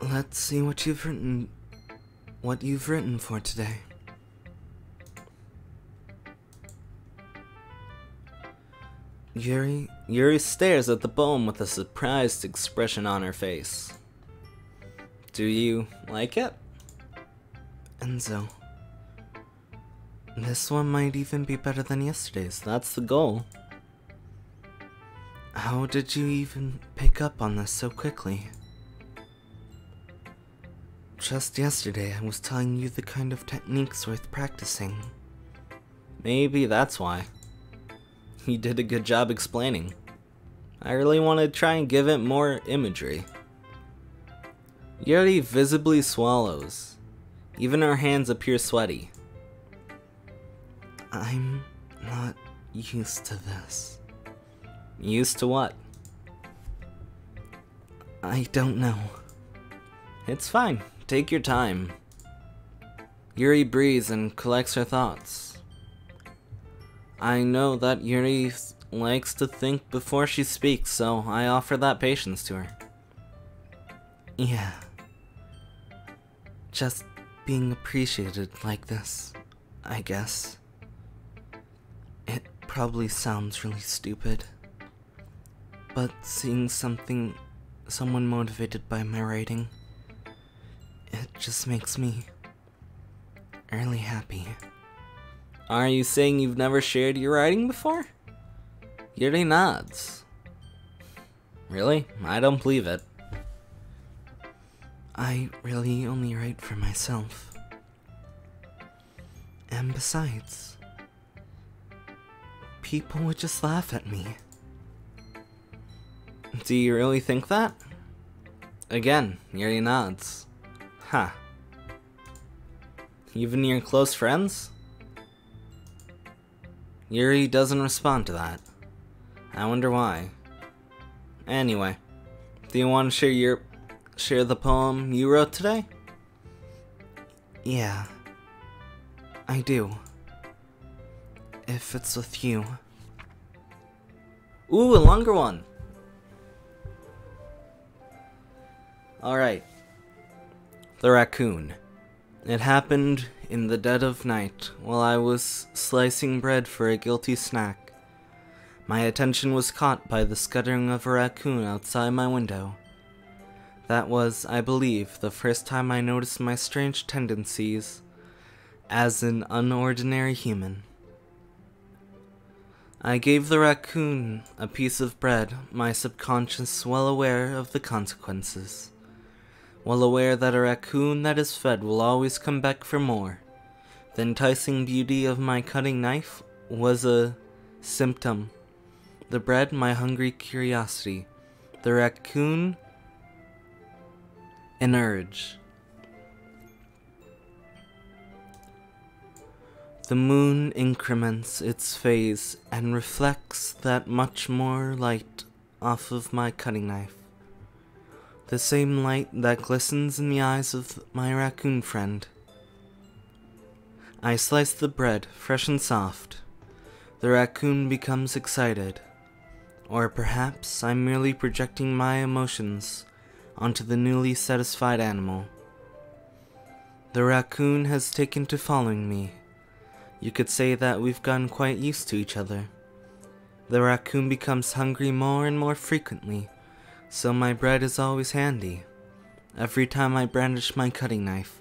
Let's see what you've written. What you've written for today. Yuri, Yuri stares at the poem with a surprised expression on her face. Do you like it? Enzo. This one might even be better than yesterday's. That's the goal. How did you even pick up on this so quickly? Just yesterday, I was telling you the kind of techniques worth practicing. Maybe that's why. You did a good job explaining. I really want to try and give it more imagery. Yuri visibly swallows. Even her hands appear sweaty. I'm not used to this. Used to what? I don't know. It's fine. Take your time. Yuri breathes and collects her thoughts. I know that Yuri likes to think before she speaks, so I offer that patience to her. Yeah. Just being appreciated like this, I guess. It probably sounds really stupid. But seeing something, someone motivated by my writing, it just makes me really happy. Are you saying you've never shared your writing before? Yuri nods. Really? I don't believe it. I really only write for myself. And besides, people would just laugh at me. Do you really think that? Again, Yuri nods. Huh. Even your close friends? Yuri doesn't respond to that. I wonder why. Anyway, do you want to share your share the poem you wrote today? Yeah. I do. If it's with you. Ooh, a longer one. Alright. The Raccoon. It happened in the dead of night while I was slicing bread for a guilty snack. My attention was caught by the scuttering of a raccoon outside my window. That was, I believe, the first time I noticed my strange tendencies as an unordinary human. I gave the raccoon a piece of bread, my subconscious well aware of the consequences. Well aware that a raccoon that is fed will always come back for more. The enticing beauty of my cutting knife was a symptom. The bread, my hungry curiosity. The raccoon, an urge. The moon increments its phase and reflects that much more light off of my cutting knife. The same light that glistens in the eyes of my raccoon friend. I slice the bread, fresh and soft. The raccoon becomes excited. Or perhaps I'm merely projecting my emotions onto the newly satisfied animal. The raccoon has taken to following me. You could say that we've gotten quite used to each other. The raccoon becomes hungry more and more frequently, so my bread is always handy. Every time I brandish my cutting knife,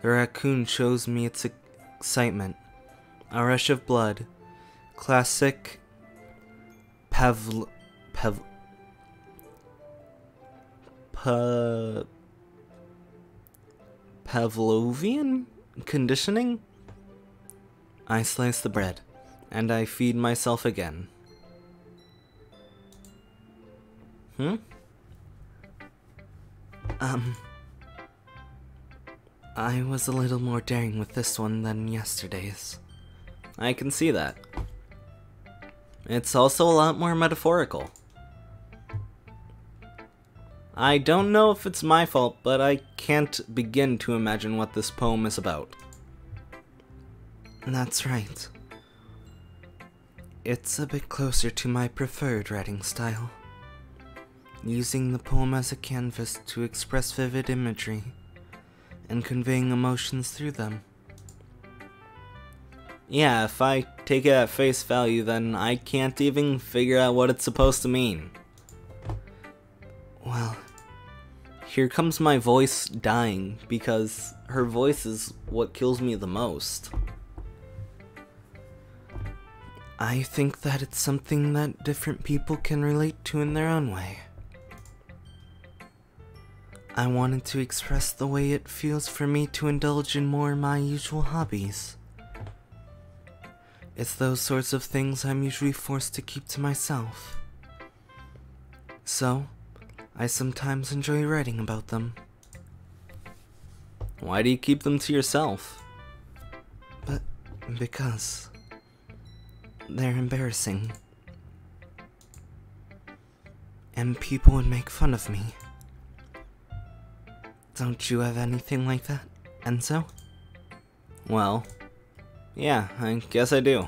the raccoon shows me its excitement. A rush of blood. Classic Pavl... Pav... Pa... Pavlovian conditioning? I slice the bread, and I feed myself again. Hmm? Um... I was a little more daring with this one than yesterday's. I can see that. It's also a lot more metaphorical. I don't know if it's my fault, but I can't begin to imagine what this poem is about. That's right. It's a bit closer to my preferred writing style. Using the poem as a canvas to express vivid imagery and conveying emotions through them. Yeah, if I take it at face value, then I can't even figure out what it's supposed to mean. Well, here comes my voice dying because her voice is what kills me the most. I think that it's something that different people can relate to in their own way. I wanted to express the way it feels for me to indulge in more of my usual hobbies. It's those sorts of things I'm usually forced to keep to myself. So, I sometimes enjoy writing about them. Why do you keep them to yourself? But because they're embarrassing. And people would make fun of me. Don't you have anything like that, Enzo? Well, yeah, I guess I do.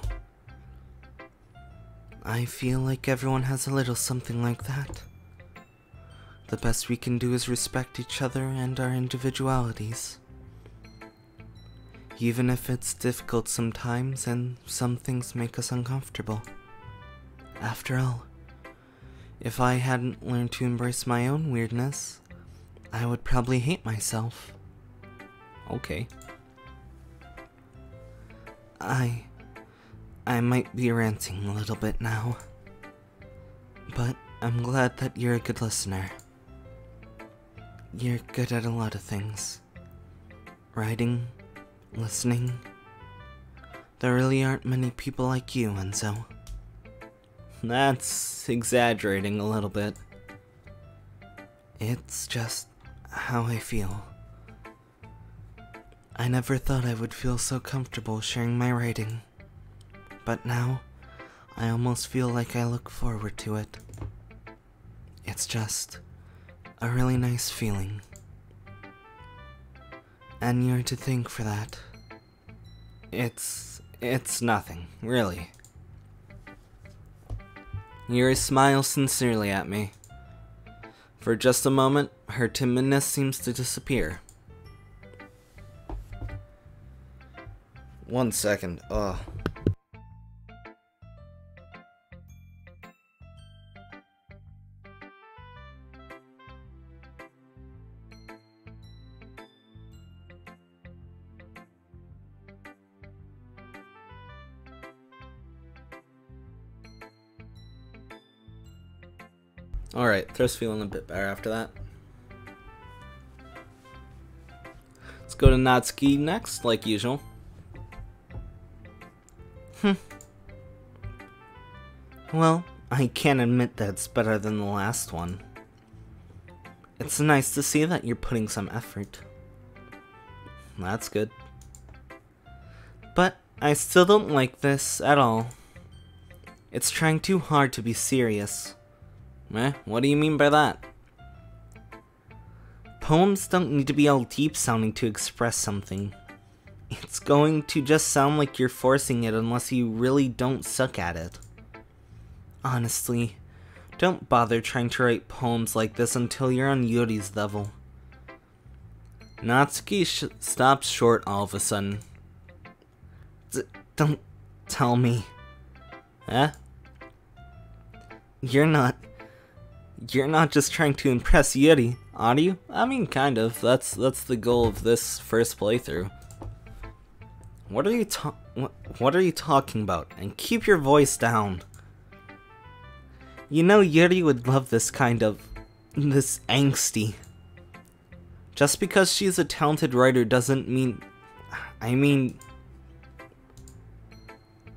I feel like everyone has a little something like that. The best we can do is respect each other and our individualities. Even if it's difficult sometimes and some things make us uncomfortable. After all, if I hadn't learned to embrace my own weirdness, I would probably hate myself. Okay. I. I might be ranting a little bit now. But I'm glad that you're a good listener. You're good at a lot of things writing, listening. There really aren't many people like you, Enzo. That's exaggerating a little bit. It's just how I feel. I never thought I would feel so comfortable sharing my writing. But now, I almost feel like I look forward to it. It's just a really nice feeling. And you're to thank for that. It's. it's nothing, really. Yuri smiles sincerely at me. For just a moment, her timidness seems to disappear. One second. Ugh. Alright, throat's feeling a bit better after that. Let's go to Natsuki next, like usual. Hmm. Well, I can't admit that's better than the last one. It's nice to see that you're putting some effort. That's good. But I still don't like this at all. It's trying too hard to be serious. What do you mean by that? Poems don't need to be all deep sounding to express something. It's going to just sound like you're forcing it unless you really don't suck at it. Honestly, don't bother trying to write poems like this until you're on Yuri's level. Natsuki sh stops short all of a sudden. D don't tell me. Eh? You're not... You're not just trying to impress Yuri, are you? I mean, kind of. That's that's the goal of this first playthrough. What are you ta- what, what are you talking about? And keep your voice down. You know Yuri would love this kind of... this angsty. Just because she's a talented writer doesn't mean... I mean...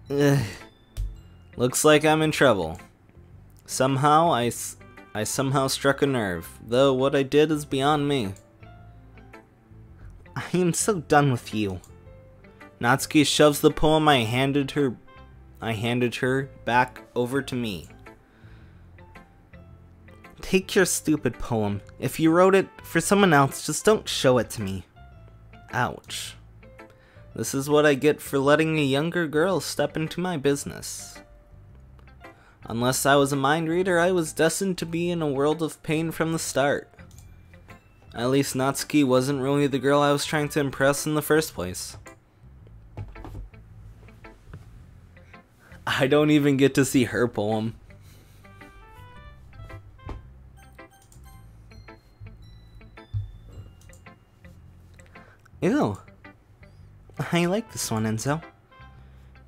Ugh. Looks like I'm in trouble. Somehow I, I somehow struck a nerve, though what I did is beyond me. I am so done with you. Natsuki shoves the poem I handed her I handed her back over to me. Take your stupid poem. If you wrote it for someone else, just don't show it to me. Ouch. This is what I get for letting a younger girl step into my business. Unless I was a mind reader, I was destined to be in a world of pain from the start. At least Natsuki wasn't really the girl I was trying to impress in the first place. I don't even get to see her poem. Ew. I like this one, Enzo.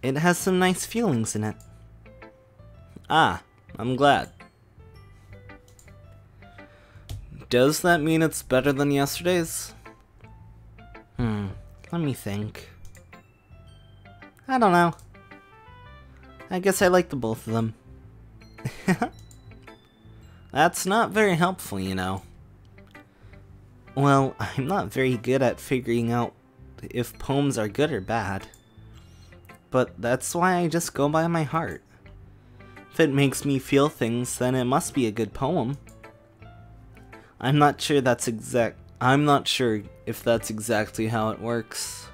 It has some nice feelings in it. Ah, I'm glad. Does that mean it's better than yesterday's? Hmm, let me think. I don't know. I guess I like the both of them. That's not very helpful, you know. Well, I'm not very good at figuring out if poems are good or bad. But that's why I just go by my heart. If it makes me feel things, then it must be a good poem. I'm not sure that's exact. I'm not sure if that's exactly how it works.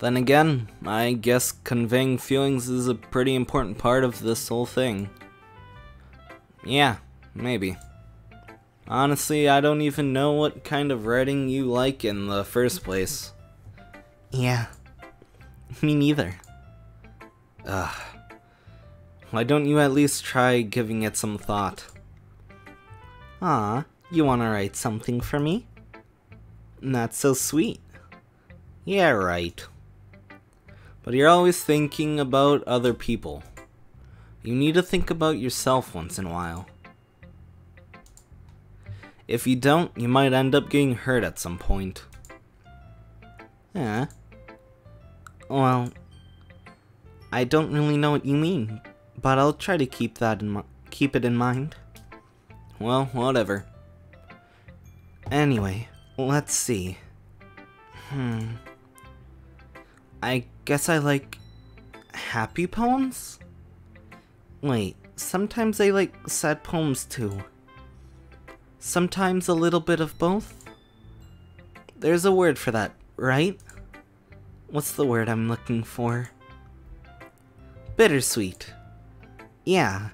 Then again, I guess conveying feelings is a pretty important part of this whole thing. Yeah, maybe. Honestly, I don't even know what kind of writing you like in the first place. Yeah, me neither. Ugh. Why don't you at least try giving it some thought? Ah, you wanna write something for me? Not so sweet. Yeah, right. But you're always thinking about other people. You need to think about yourself once in a while. If you don't, you might end up getting hurt at some point. Yeah. Well, I don't really know what you mean, but I'll try to keep that in keep it in mind. Well, whatever. Anyway, let's see. Hmm. I guess I like happy poems? Wait, sometimes I like sad poems too. Sometimes a little bit of both? There's a word for that, right? What's the word I'm looking for? Bittersweet. Yeah.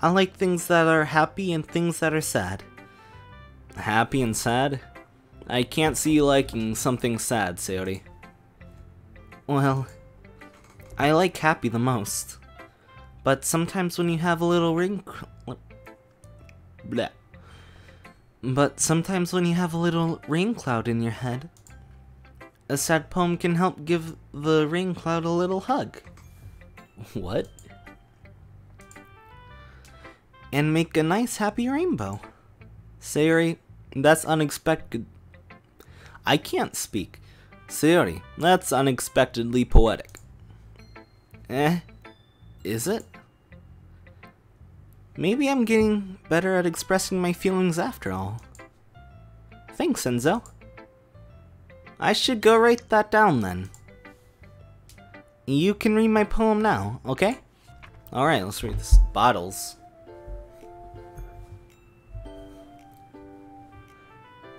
I like things that are happy and things that are sad. Happy and sad? I can't see you liking something sad, Sayori. Well, I like happy the most. But sometimes when you have a little ring... Bleh. But sometimes when you have a little rain cloud in your head, a sad poem can help give the rain cloud a little hug. What? And make a nice happy rainbow. Sayori, that's unexpected. I can't speak. Sayori, that's unexpectedly poetic. Eh, is it? Maybe I'm getting better at expressing my feelings after all. Thanks, Enzo. I should go write that down then. You can read my poem now, okay? Alright, let's read this. Bottles.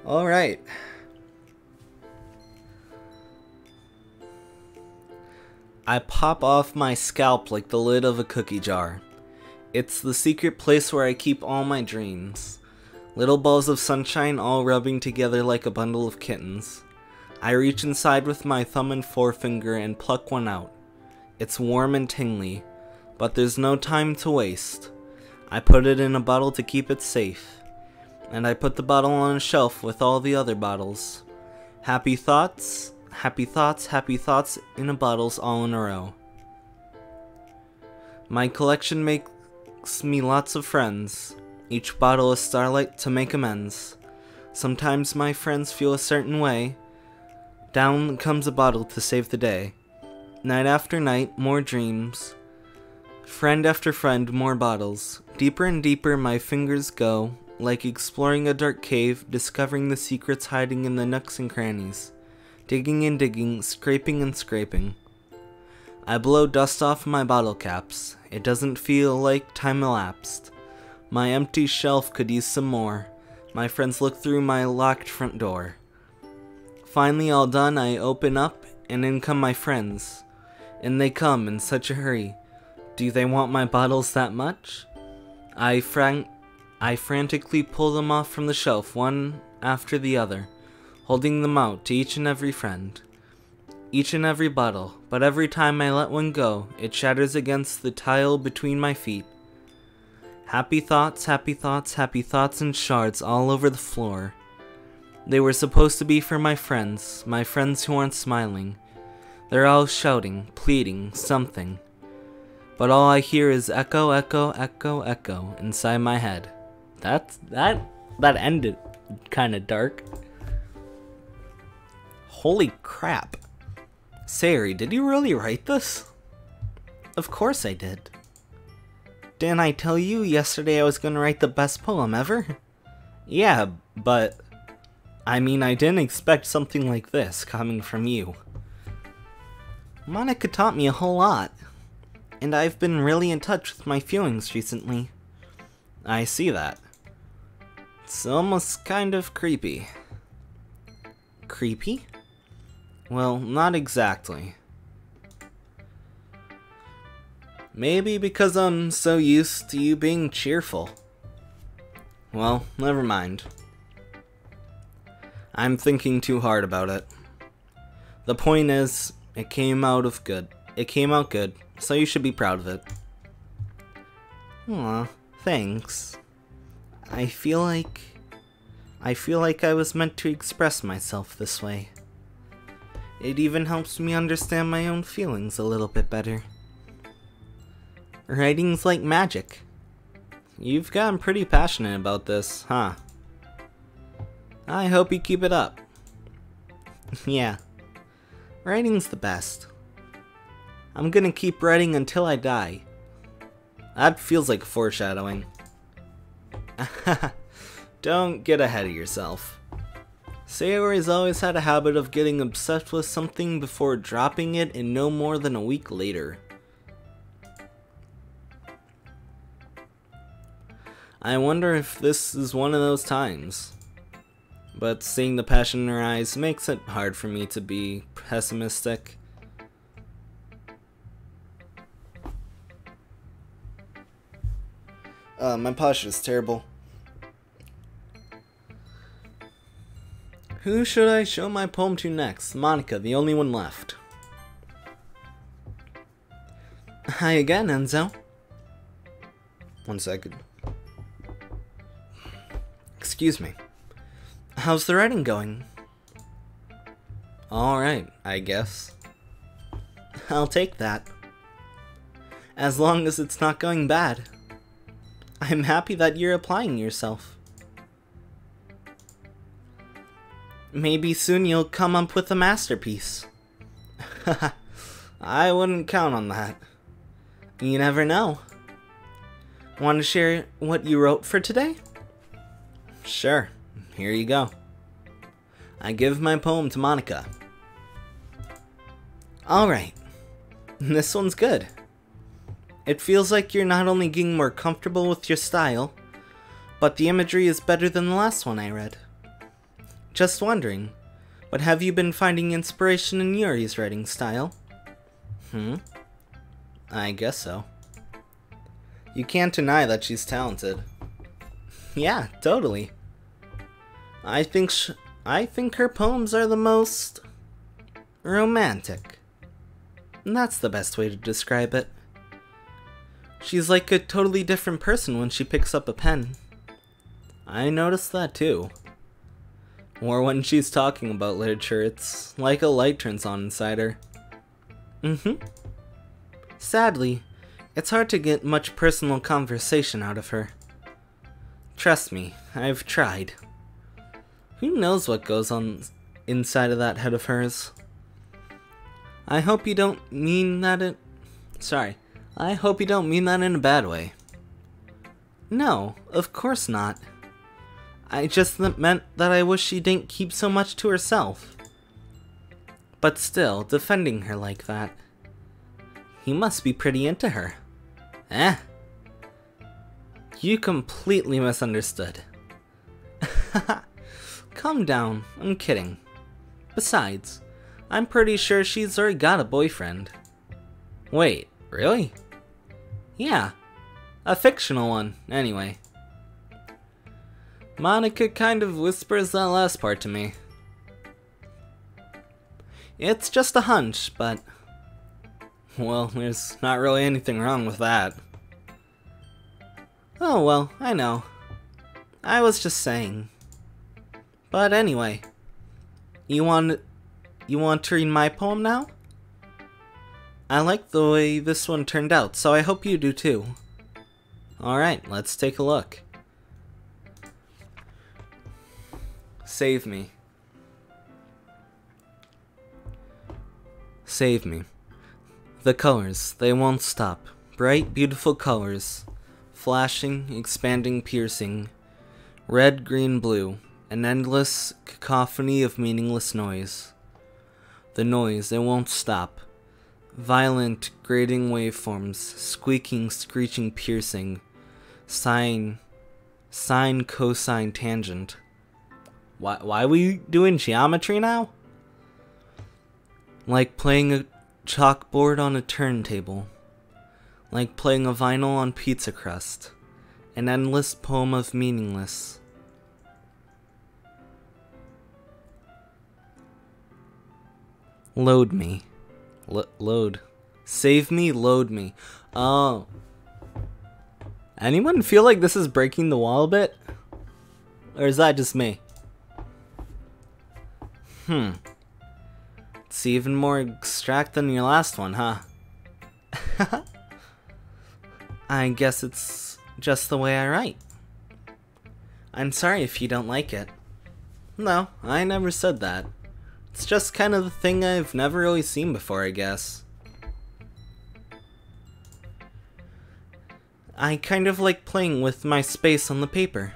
Alright. I pop off my scalp like the lid of a cookie jar. It's the secret place where I keep all my dreams. Little balls of sunshine all rubbing together like a bundle of kittens. I reach inside with my thumb and forefinger and pluck one out. It's warm and tingly, but there's no time to waste. I put it in a bottle to keep it safe, and I put the bottle on a shelf with all the other bottles. Happy thoughts, happy thoughts, happy thoughts in a bottles all in a row. My collection makes me lots of friends, each bottle a starlight to make amends. Sometimes my friends feel a certain way. Down comes a bottle to save the day. Night after night, more dreams. Friend after friend, more bottles. Deeper and deeper my fingers go, like exploring a dark cave, discovering the secrets hiding in the nooks and crannies. Digging and digging, scraping and scraping. I blow dust off my bottle caps. It doesn't feel like time elapsed. My empty shelf could use some more. My friends look through my locked front door. Finally, all done, I open up, and in come my friends. And they come in such a hurry. Do they want my bottles that much? I fran- I frantically pull them off from the shelf, one after the other, holding them out to each and every friend. Each and every bottle, but every time I let one go, it shatters against the tile between my feet. Happy thoughts, happy thoughts, happy thoughts and shards all over the floor. They were supposed to be for my friends, my friends who aren't smiling. They're all shouting, pleading, something. But all I hear is echo, echo, echo, echo inside my head. That's that that ended kind of dark. Holy crap. Sayori, did you really write this? Of course I did. Didn't I tell you yesterday I was gonna write the best poem ever? Yeah, but... I mean, I didn't expect something like this coming from you. Monika taught me a whole lot, and I've been really in touch with my feelings recently. I see that. It's almost kind of creepy. Creepy? Well, not exactly. Maybe because I'm so used to you being cheerful. Well, never mind. I'm thinking too hard about it. The point is, it came out of good. It came out good, so you should be proud of it. Aw, thanks. I feel like... I feel like I was meant to express myself this way. It even helps me understand my own feelings a little bit better. Writing's like magic. You've gotten pretty passionate about this, huh? I hope you keep it up. yeah. Writing's the best. I'm gonna keep writing until I die. That feels like foreshadowing. Don't get ahead of yourself. Sayori's always had a habit of getting obsessed with something before dropping it in no more than a week later. I wonder if this is one of those times. But seeing the passion in her eyes makes it hard for me to be pessimistic. Uh, my posture is terrible. Who should I show my poem to next? Monika, the only one left. Hi again, Enzo. One second. Excuse me. How's the writing going? Alright, I guess. I'll take that. As long as it's not going bad. I'm happy that you're applying yourself. Maybe soon you'll come up with a masterpiece. I wouldn't count on that. You never know. Want to share what you wrote for today? Sure. Here you go. I give my poem to Monika. Alright. This one's good. It feels like you're not only getting more comfortable with your style, but the imagery is better than the last one I read. Just wondering, but have you been finding inspiration in Yuri's writing style? Hmm? I guess so. You can't deny that she's talented. Yeah, totally. I think sh- I think her poems are the most romantic. And that's the best way to describe it. She's like a totally different person when she picks up a pen. I noticed that too. Or when she's talking about literature, it's like a light turns on inside her. Mm-hmm. Sadly, it's hard to get much personal conversation out of her. Trust me, I've tried. Who knows what goes on inside of that head of hers? I hope you don't mean that in. Sorry, I hope you don't mean that in a bad way. No, of course not. I just meant that I wish she didn't keep so much to herself. But still, defending her like that. He must be pretty into her. Eh? You completely misunderstood. Calm down, I'm kidding. Besides, I'm pretty sure she's already got a boyfriend. Wait, really? Yeah, a fictional one, anyway. Monika kind of whispers that last part to me. It's just a hunch, but. Well, there's not really anything wrong with that. Oh, well, I know. I was just saying. But anyway, you want you want to read my poem now? I like the way this one turned out, so I hope you do too. Alright, let's take a look. Save me. Save me. The colors, they won't stop. Bright, beautiful colors. Flashing, expanding, piercing. Red, green, blue. An endless cacophony of meaningless noise. The noise, it won't stop. Violent, grating waveforms, squeaking, screeching, piercing. Sine, sine, cosine, tangent. Why, why are we doing geometry now? Like playing a chalkboard on a turntable. Like playing a vinyl on pizza crust. An endless poem of meaningless. Load me. Load. Save me, load me. Oh. Anyone feel like this is breaking the wall a bit? Or is that just me? Hmm. It's even more extract than your last one, huh? I guess it's just the way I write. I'm sorry if you don't like it. No, I never said that. It's just kind of the thing I've never really seen before, I guess. I kind of like playing with my space on the paper.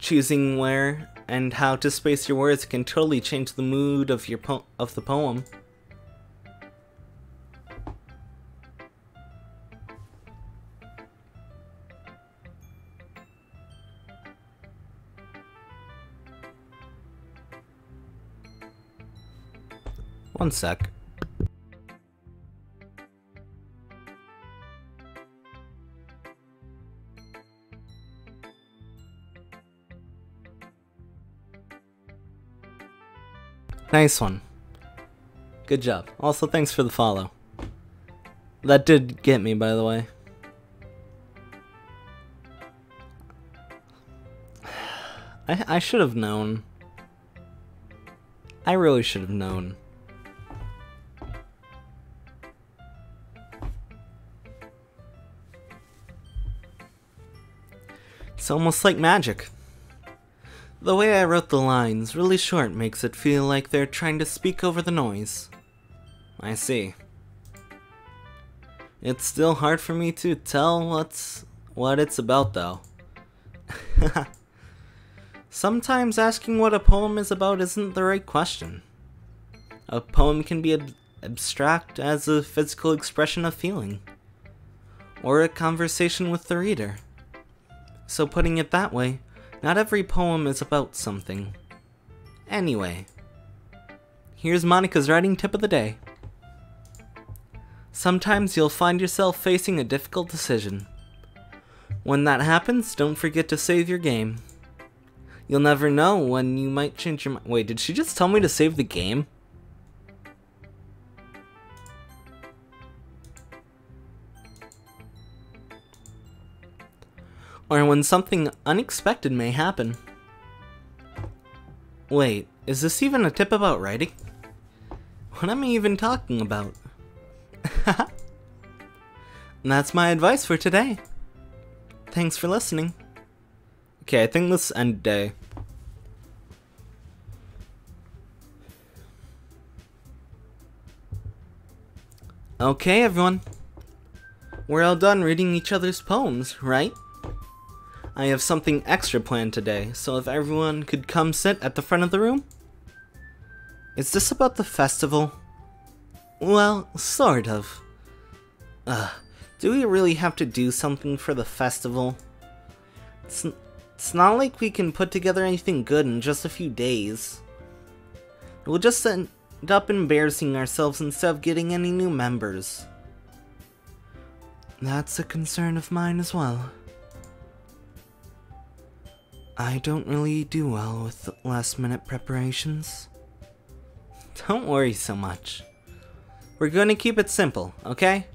Choosing where and how to space your words can totally change the mood of your of the poem. One sec. Nice one. Good job. Also, thanks for the follow. That did get me, by the way. I, I should have known. I really should have known. It's almost like magic. The way I wrote the lines, really short, makes it feel like they're trying to speak over the noise. I see. It's still hard for me to tell what's what it's about though. Sometimes asking what a poem is about isn't the right question. A poem can be ab- abstract as a physical expression of feeling, or a conversation with the reader. So, putting it that way, not every poem is about something. Anyway, here's Monika's writing tip of the day. Sometimes you'll find yourself facing a difficult decision. When that happens, don't forget to save your game. You'll never know when you might change your mind. Wait, did she just tell me to save the game? Or when something unexpected may happen. Wait, is this even a tip about writing? What am I even talking about? that's my advice for today. Thanks for listening. Okay, I think this end day. Okay, everyone. We're all done reading each other's poems, right? I have something extra planned today, so if everyone could come sit at the front of the room? Is this about the festival? Well, sort of. Ugh, do we really have to do something for the festival? It's, it's not like we can put together anything good in just a few days. We'll just end up embarrassing ourselves instead of getting any new members. That's a concern of mine as well. I don't really do well with last minute preparations. Don't worry so much. We're going to keep it simple, okay?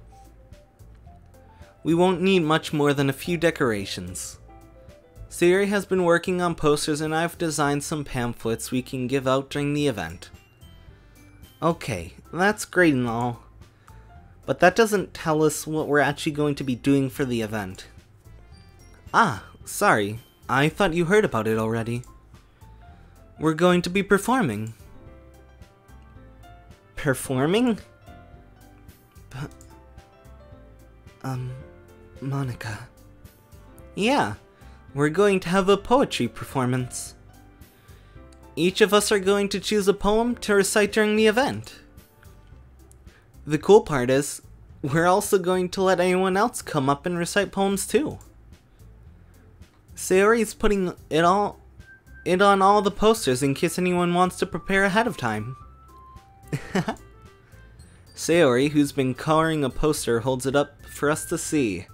We won't need much more than a few decorations. Sayori has been working on posters and I've designed some pamphlets we can give out during the event. Okay, that's great and all, but that doesn't tell us what we're actually going to be doing for the event. Ah, sorry, I thought you heard about it already. We're going to be performing. Performing? But, um, Monika. Yeah, we're going to have a poetry performance. Each of us are going to choose a poem to recite during the event. The cool part is, we're also going to let anyone else come up and recite poems too. Sayori's putting it all it on all the posters in case anyone wants to prepare ahead of time. Sayori, who's been coloring a poster, holds it up for us to see.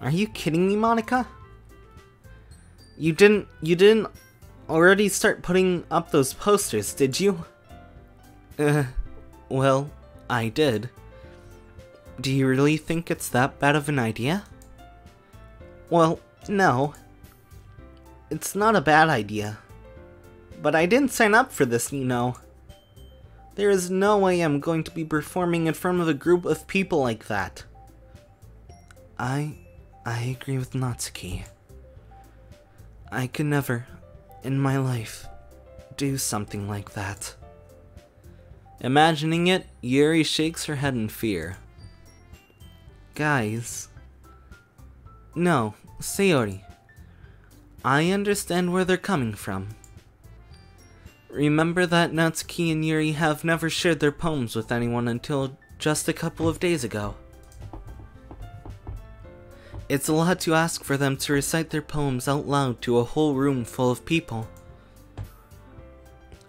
Are you kidding me, Monika? You didn't you didn't already start putting up those posters, did you? Uh, well, I did. Do you really think it's that bad of an idea? Well, no. It's not a bad idea. But I didn't sign up for this, you know. There is no way I'm going to be performing in front of a group of people like that. I... I agree with Natsuki. I could never, in my life, do something like that. Imagining it, Yuri shakes her head in fear. Guys. No, Sayori. I understand where they're coming from. Remember that Natsuki and Yuri have never shared their poems with anyone until just a couple of days ago. It's a lot to ask for them to recite their poems out loud to a whole room full of people.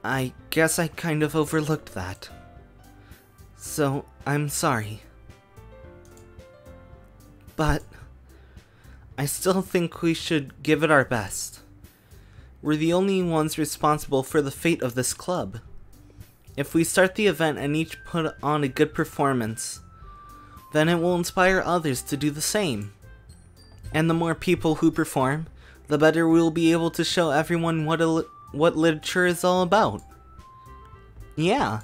I guess I kind of overlooked that. So, I'm sorry. But, I still think we should give it our best. We're the only ones responsible for the fate of this club. If we start the event and each put on a good performance, then it will inspire others to do the same. And the more people who perform, the better we'll be able to show everyone what li what literature is all about. Yeah.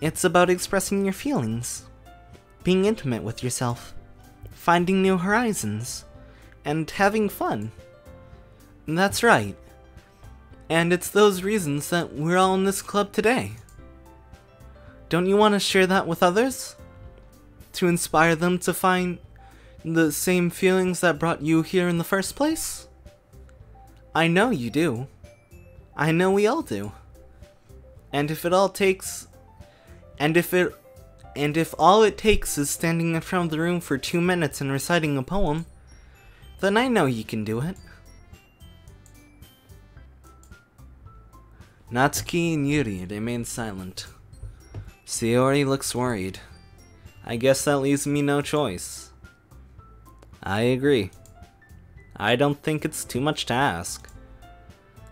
It's about expressing your feelings, being intimate with yourself finding new horizons, and having fun. That's right. And it's those reasons that we're all in this club today. Don't you want to share that with others? To inspire them to find the same feelings that brought you here in the first place? I know you do. I know we all do. And if it all takes. And if it and if all it takes is standing in front of the room for two minutes and reciting a poem, then I know you can do it. Natsuki and Yuri remain silent. Sayori looks worried. I guess that leaves me no choice. I agree. I don't think it's too much to ask.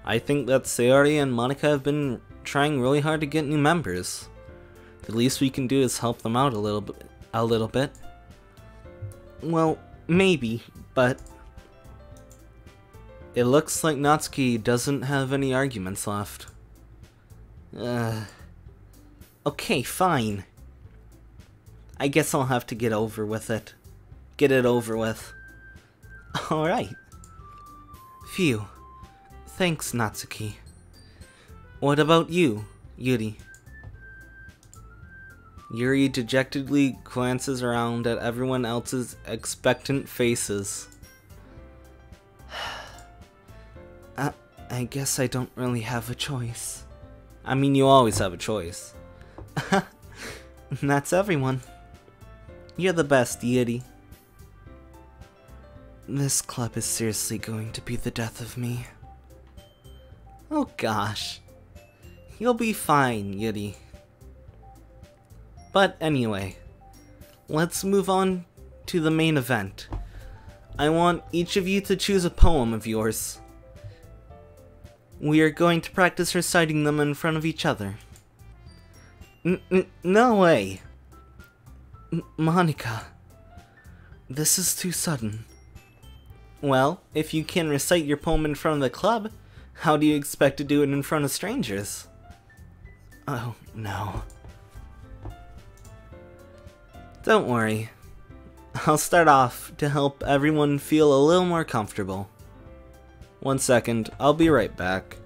I think that Sayori and Monika have been trying really hard to get new members. The least we can do is help them out a little bit. A little bit. Well, maybe, but it looks like Natsuki doesn't have any arguments left. Uh, okay, fine. I guess I'll have to get over with it. Get it over with. Alright. Phew. Thanks, Natsuki. What about you, Yuri? Yuri dejectedly glances around at everyone else's expectant faces. I, I guess I don't really have a choice. I mean, you always have a choice. That's everyone. You're the best, Yuri. This club is seriously going to be the death of me. Oh gosh. You'll be fine, Yuri. But anyway, let's move on to the main event. I want each of you to choose a poem of yours. We are going to practice reciting them in front of each other. N no way. M Monika. This is too sudden. Well, if you can recite your poem in front of the club, how do you expect to do it in front of strangers? Oh, no. Don't worry. I'll start off to help everyone feel a little more comfortable. One second, I'll be right back.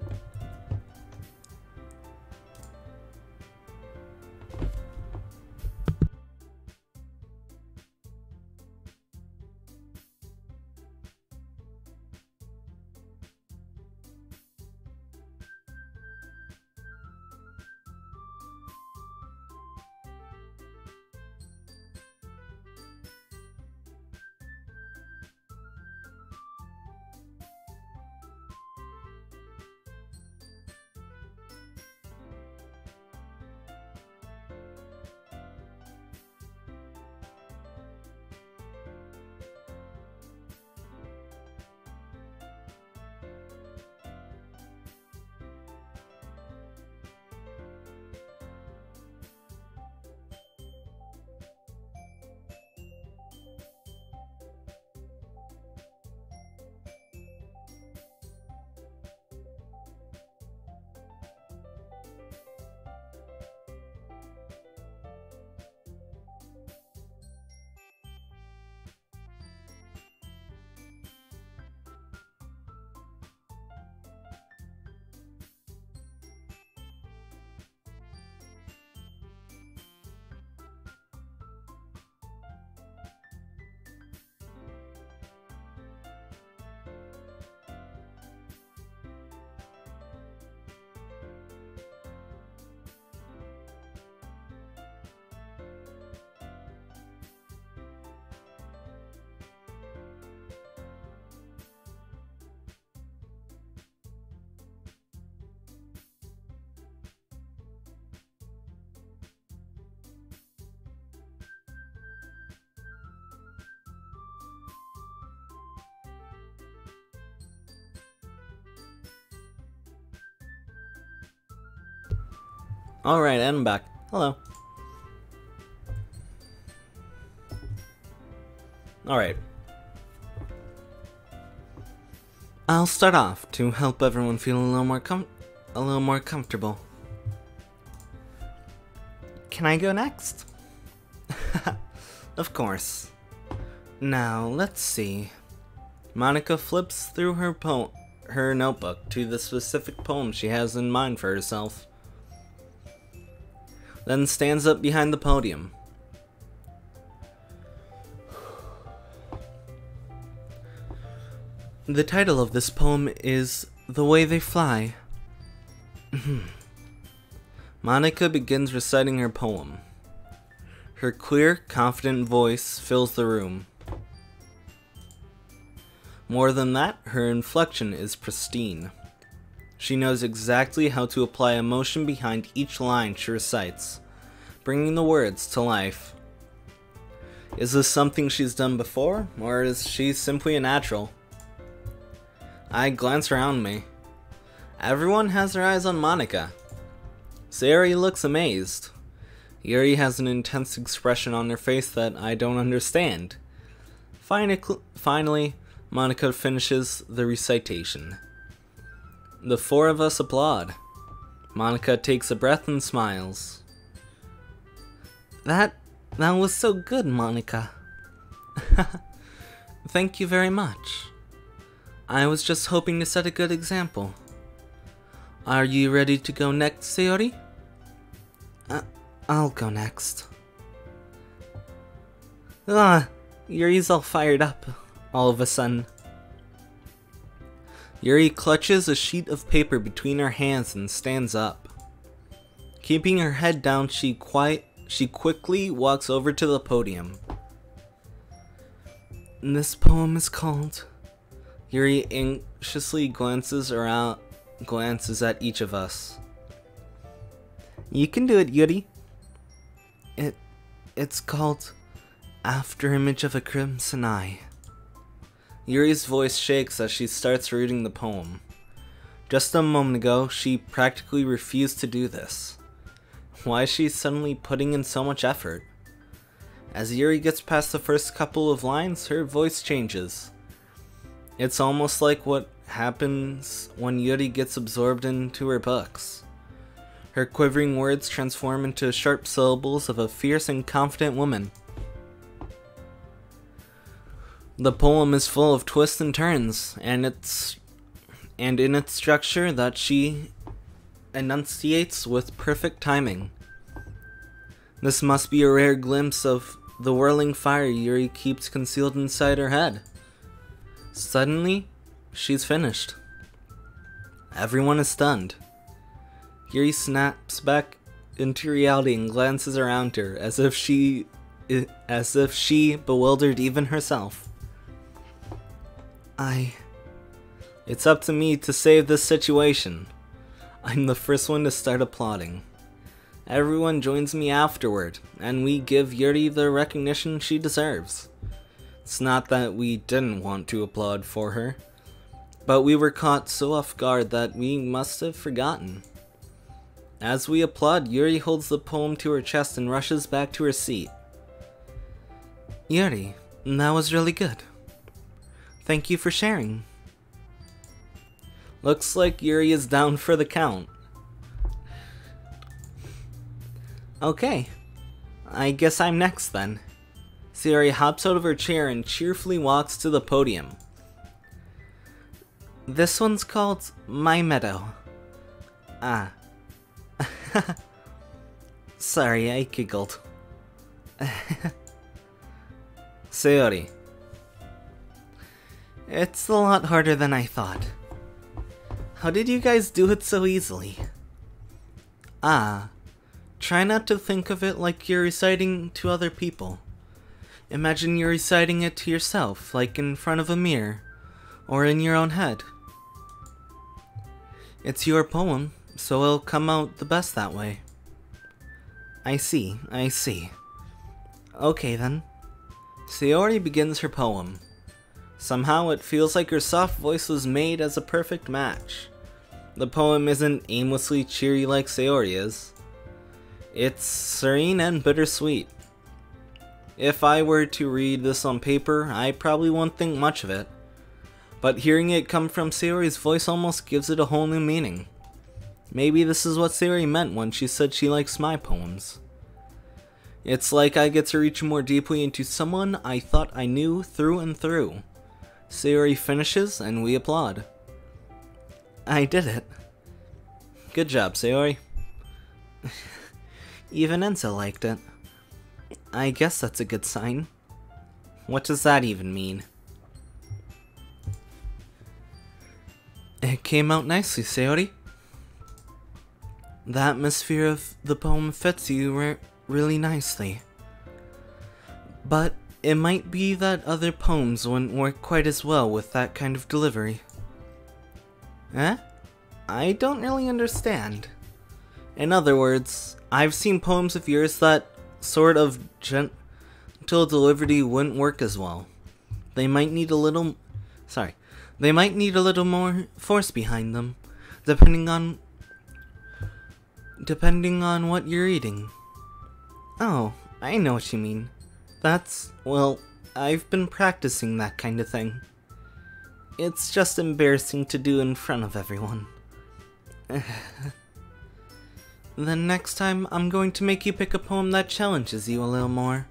Alright, and I'm back. Hello. Alright. I'll start off to help everyone feel a little more com a little more comfortable. Can I go next? of course. Now, let's see. Monika flips through her po her notebook to the specific poem she has in mind for herself then stands up behind the podium. The title of this poem is The Way They Fly. Monika begins reciting her poem. Her clear, confident voice fills the room. More than that, her inflection is pristine. She knows exactly how to apply emotion behind each line she recites, bringing the words to life. Is this something she's done before, or is she simply a natural? I glance around me. Everyone has their eyes on Monika. Sayori looks amazed. Yuri has an intense expression on her face that I don't understand. Finally, Monika finishes the recitation. The four of us applaud. Monika takes a breath and smiles. That that was so good, Monika. Thank you very much. I was just hoping to set a good example. Are you ready to go next, Sayori? Uh, I'll go next. Ah, Yuri's all fired up, all of a sudden. Yuri clutches a sheet of paper between her hands and stands up. Keeping her head down, she quiet she quickly walks over to the podium. This poem is called Yuri anxiously glances around glances at each of us. You can do it, Yuri. It it's called After Image of a Crimson Eye. Yuri's voice shakes as she starts reading the poem. Just a moment ago, she practically refused to do this. Why is she suddenly putting in so much effort? As Yuri gets past the first couple of lines, her voice changes. It's almost like what happens when Yuri gets absorbed into her books. Her quivering words transform into sharp syllables of a fierce and confident woman. The poem is full of twists and turns, and it's and in its structure that she enunciates with perfect timing. This must be a rare glimpse of the whirling fire Yuri keeps concealed inside her head. Suddenly, she's finished. Everyone is stunned. Yuri snaps back into reality and glances around her as if she as if she bewildered even herself. I. It's up to me to save this situation. I'm the first one to start applauding. Everyone joins me afterward, and we give Yuri the recognition she deserves. It's not that we didn't want to applaud for her, but we were caught so off guard that we must have forgotten. As we applaud, Yuri holds the poem to her chest and rushes back to her seat. Yuri, that was really good. Thank you for sharing. Looks like Yuri is down for the count. Okay, I guess I'm next then. Sayori hops out of her chair and cheerfully walks to the podium. This one's called My Meadow. Ah. Sorry, I giggled. Sayori, it's a lot harder than I thought. How did you guys do it so easily? Ah, try not to think of it like you're reciting to other people. Imagine you're reciting it to yourself, like in front of a mirror, or in your own head. It's your poem, so it'll come out the best that way. I see, I see. Okay then. Sayori begins her poem. Somehow it feels like her soft voice was made as a perfect match. The poem isn't aimlessly cheery like Sayori. It's serene and bittersweet. If I were to read this on paper, I probably wouldn't think much of it. But hearing it come from Sayori's voice almost gives it a whole new meaning. Maybe this is what Sayori meant when she said she likes my poems. It's like I get to reach more deeply into someone I thought I knew through and through. Sayori finishes, and we applaud. I did it. Good job, Sayori. Even Enzo liked it. I guess that's a good sign. What does that even mean? It came out nicely, Sayori. The atmosphere of the poem fits you re really nicely. But it might be that other poems wouldn't work quite as well with that kind of delivery. Eh? I don't really understand. In other words, I've seen poems of yours that sort of gentle delivery wouldn't work as well. They might need a little. Sorry. They might need a little more force behind them, depending on. depending on what you're eating. Oh, I know what you mean. That's. well, I've been practicing that kind of thing. It's just embarrassing to do in front of everyone. then next time, I'm going to make you pick a poem that challenges you a little more.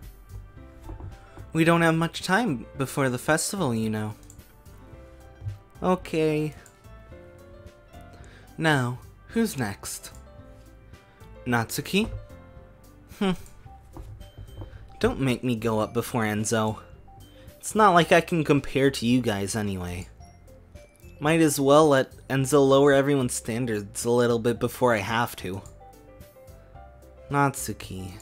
We don't have much time before the festival, you know. Okay. Now, who's next? Natsuki? Hmm. Don't make me go up before Enzo. It's not like I can compare to you guys anyway. Might as well let Enzo lower everyone's standards a little bit before I have to. Natsuki.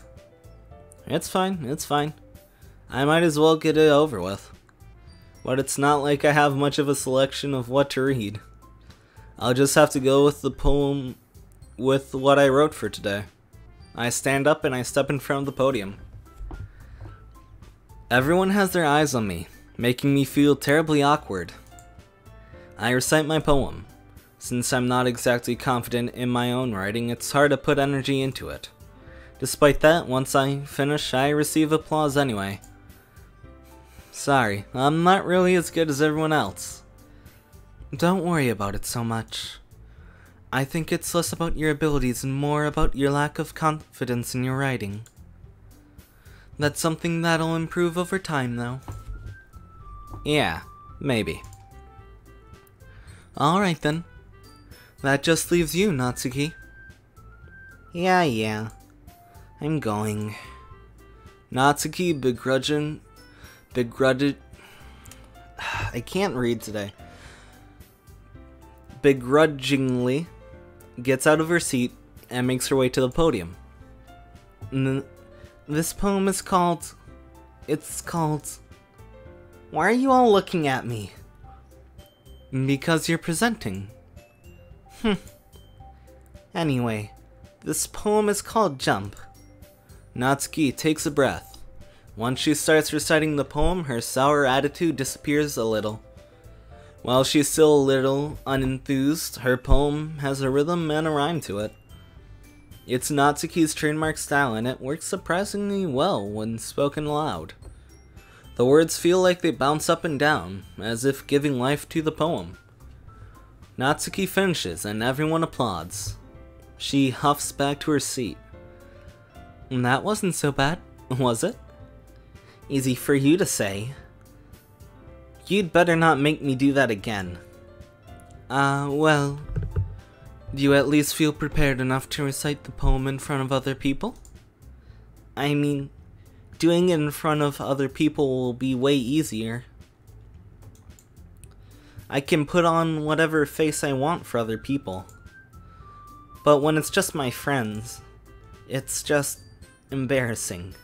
It's fine, it's fine. I might as well get it over with. But it's not like I have much of a selection of what to read. I'll just have to go with the poem with what I wrote for today. I stand up and I step in front of the podium. Everyone has their eyes on me, making me feel terribly awkward. I recite my poem. Since I'm not exactly confident in my own writing, it's hard to put energy into it. Despite that, once I finish, I receive applause anyway. Sorry, I'm not really as good as everyone else. Don't worry about it so much. I think it's less about your abilities and more about your lack of confidence in your writing. That's something that'll improve over time, though. Yeah, maybe. Alright then. That just leaves you, Natsuki. Yeah, yeah. I'm going. Natsuki begrudging... Begrudged... I can't read today. Begrudgingly gets out of her seat and makes her way to the podium. This poem is called... It's called... Why are you all looking at me? Because you're presenting. Hmm. Anyway, this poem is called Jump. Natsuki takes a breath. Once she starts reciting the poem, her sour attitude disappears a little. While she's still a little unenthused, her poem has a rhythm and a rhyme to it. It's Natsuki's trademark style and it works surprisingly well when spoken aloud. The words feel like they bounce up and down, as if giving life to the poem. Natsuki finishes and everyone applauds. She huffs back to her seat. That wasn't so bad, was it? Easy for you to say. You'd better not make me do that again. Ah, uh, well... Do you at least feel prepared enough to recite the poem in front of other people? I mean, doing it in front of other people will be way easier. I can put on whatever face I want for other people. But when it's just my friends, it's just embarrassing.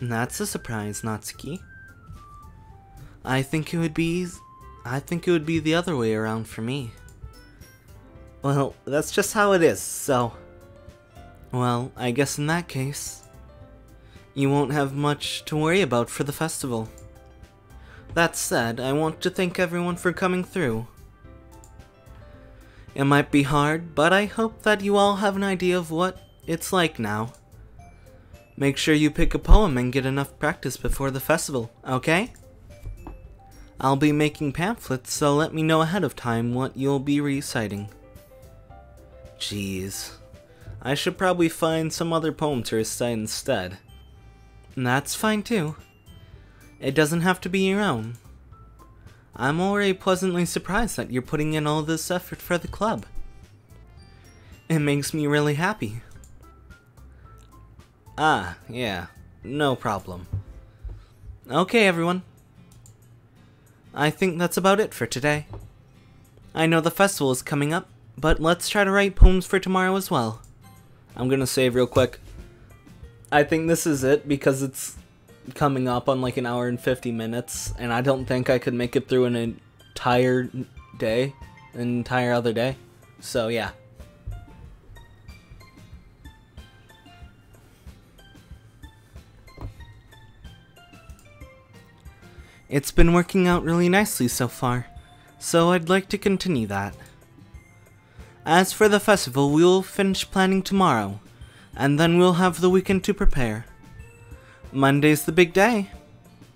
That's a surprise, Natsuki. I think it would be I think it would be the other way around for me. Well, that's just how it is, so well, I guess in that case you won't have much to worry about for the festival. That said, I want to thank everyone for coming through. It might be hard, but I hope that you all have an idea of what it's like now. Make sure you pick a poem and get enough practice before the festival, okay? I'll be making pamphlets, so let me know ahead of time what you'll be reciting. Jeez. I should probably find some other poem to recite instead. That's fine too. It doesn't have to be your own. I'm already pleasantly surprised that you're putting in all this effort for the club. It makes me really happy. Ah, yeah, no problem. Okay, everyone. I think that's about it for today. I know the festival is coming up, but let's try to write poems for tomorrow as well. I'm gonna save real quick. I think this is it because it's coming up on like an hour and 50 minutes, and I don't think I could make it through an entire day, an entire other day. So yeah. It's been working out really nicely so far, so I'd like to continue that. As for the festival, we'll finish planning tomorrow, and then we'll have the weekend to prepare. Monday's the big day.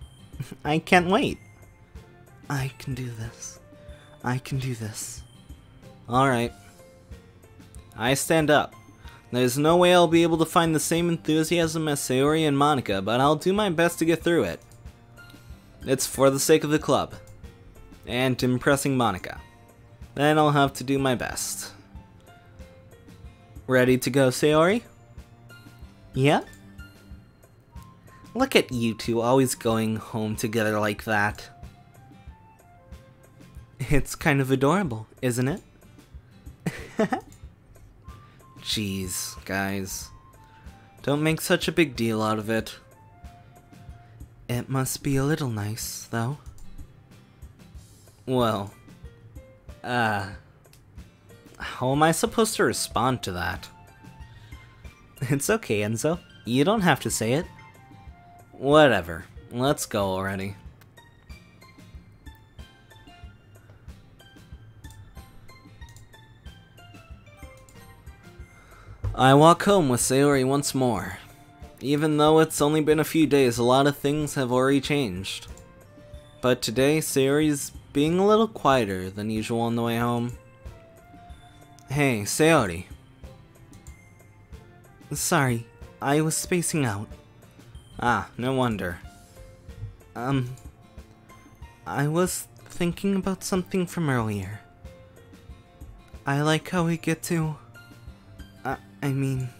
I can't wait. I can do this. I can do this. Alright. I stand up. There's no way I'll be able to find the same enthusiasm as Sayori and Monika, but I'll do my best to get through it. It's for the sake of the club. And impressing Monika. Then I'll have to do my best. Ready to go, Sayori? Yeah? Look at you two always going home together like that. It's kind of adorable, isn't it? Jeez, guys. Don't make such a big deal out of it. It must be a little nice, though. Well, uh, how am I supposed to respond to that? It's okay, Enzo. You don't have to say it. Whatever. Let's go already. I walk home with Sayori once more. Even though it's only been a few days, a lot of things have already changed. But today, Sayori's being a little quieter than usual on the way home. Hey, Sayori. Sorry, I was spacing out. Ah, no wonder. Um, I was thinking about something from earlier. I like how we get to. I, I mean.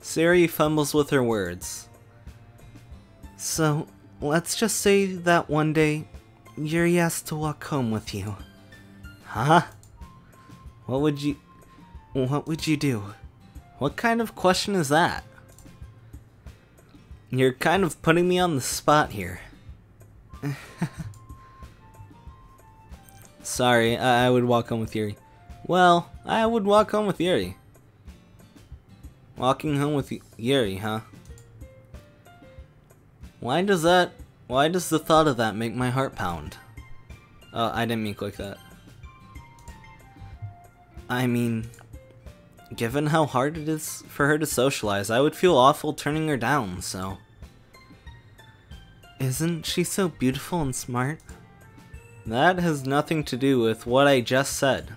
Sayori fumbles with her words. So, let's just say that one day, Yuri asked to walk home with you. Huh? What would you. What would you do? What kind of question is that? You're kind of putting me on the spot here. Sorry, I, I would walk home with Yuri. Well, I would walk home with Yuri. Walking home with Yuri, huh? Why does that... Why does the thought of that make my heart pound? Oh, I didn't mean click that. I mean, given how hard it is for her to socialize, I would feel awful turning her down, so... Isn't she so beautiful and smart? That has nothing to do with what I just said.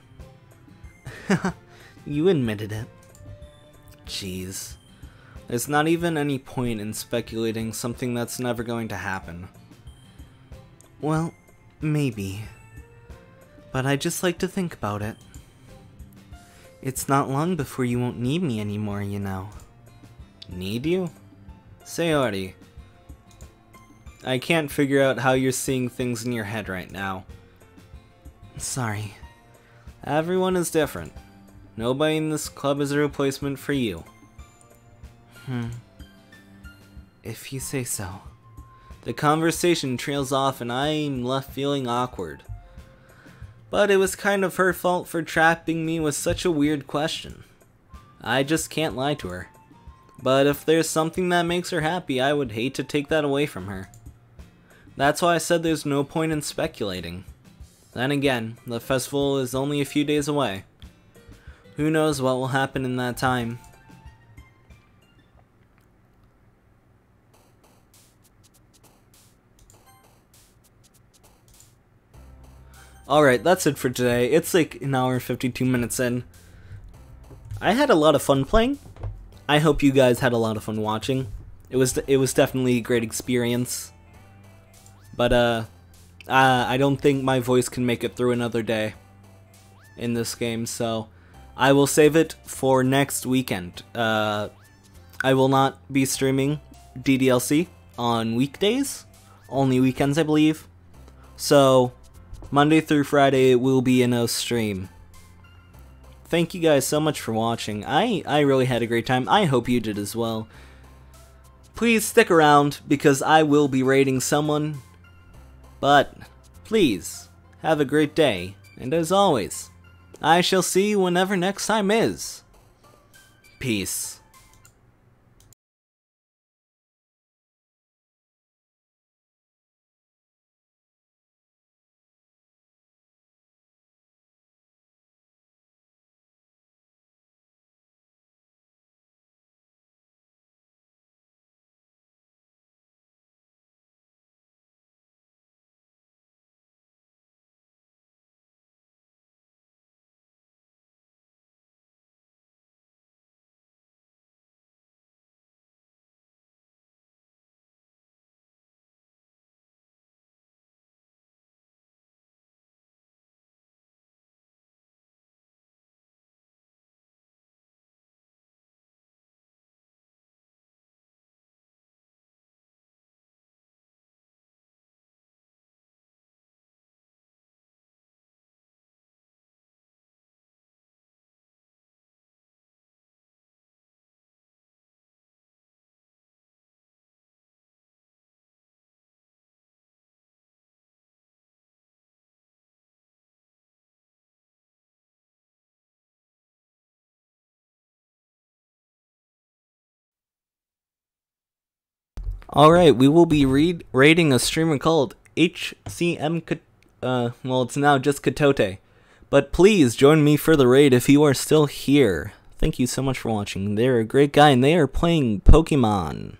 you admitted it. Jeez. There's not even any point in speculating something that's never going to happen. Well, maybe. But I just like to think about it. It's not long before you won't need me anymore, you know. Need you? Sayori. I can't figure out how you're seeing things in your head right now. Sorry. Everyone is different. Nobody in this club is a replacement for you. Hmm. If you say so. The conversation trails off and I'm left feeling awkward. But it was kind of her fault for trapping me with such a weird question. I just can't lie to her. But if there's something that makes her happy, I would hate to take that away from her. That's why I said there's no point in speculating. Then again, the festival is only a few days away. Who knows what will happen in that time. Alright, that's it for today. It's like an hour and 52 minutes in. I had a lot of fun playing. I hope you guys had a lot of fun watching. It was it was definitely a great experience. But uh, uh I don't think my voice can make it through another day in this game, so I will save it for next weekend. Uh, I will not be streaming DDLC on weekdays, only weekends, I believe. So, Monday through Friday, it will be a stream. Thank you guys so much for watching. I, I really had a great time. I hope you did as well. Please stick around because I will be rating someone. But please have a great day. And as always, I shall see you whenever next time is. Peace. All right, we will be read rating a streamer called HCM. Uh, well, it's now just Katote. But please join me for the raid if you are still here. Thank you so much for watching. They're a great guy and they are playing Pokemon.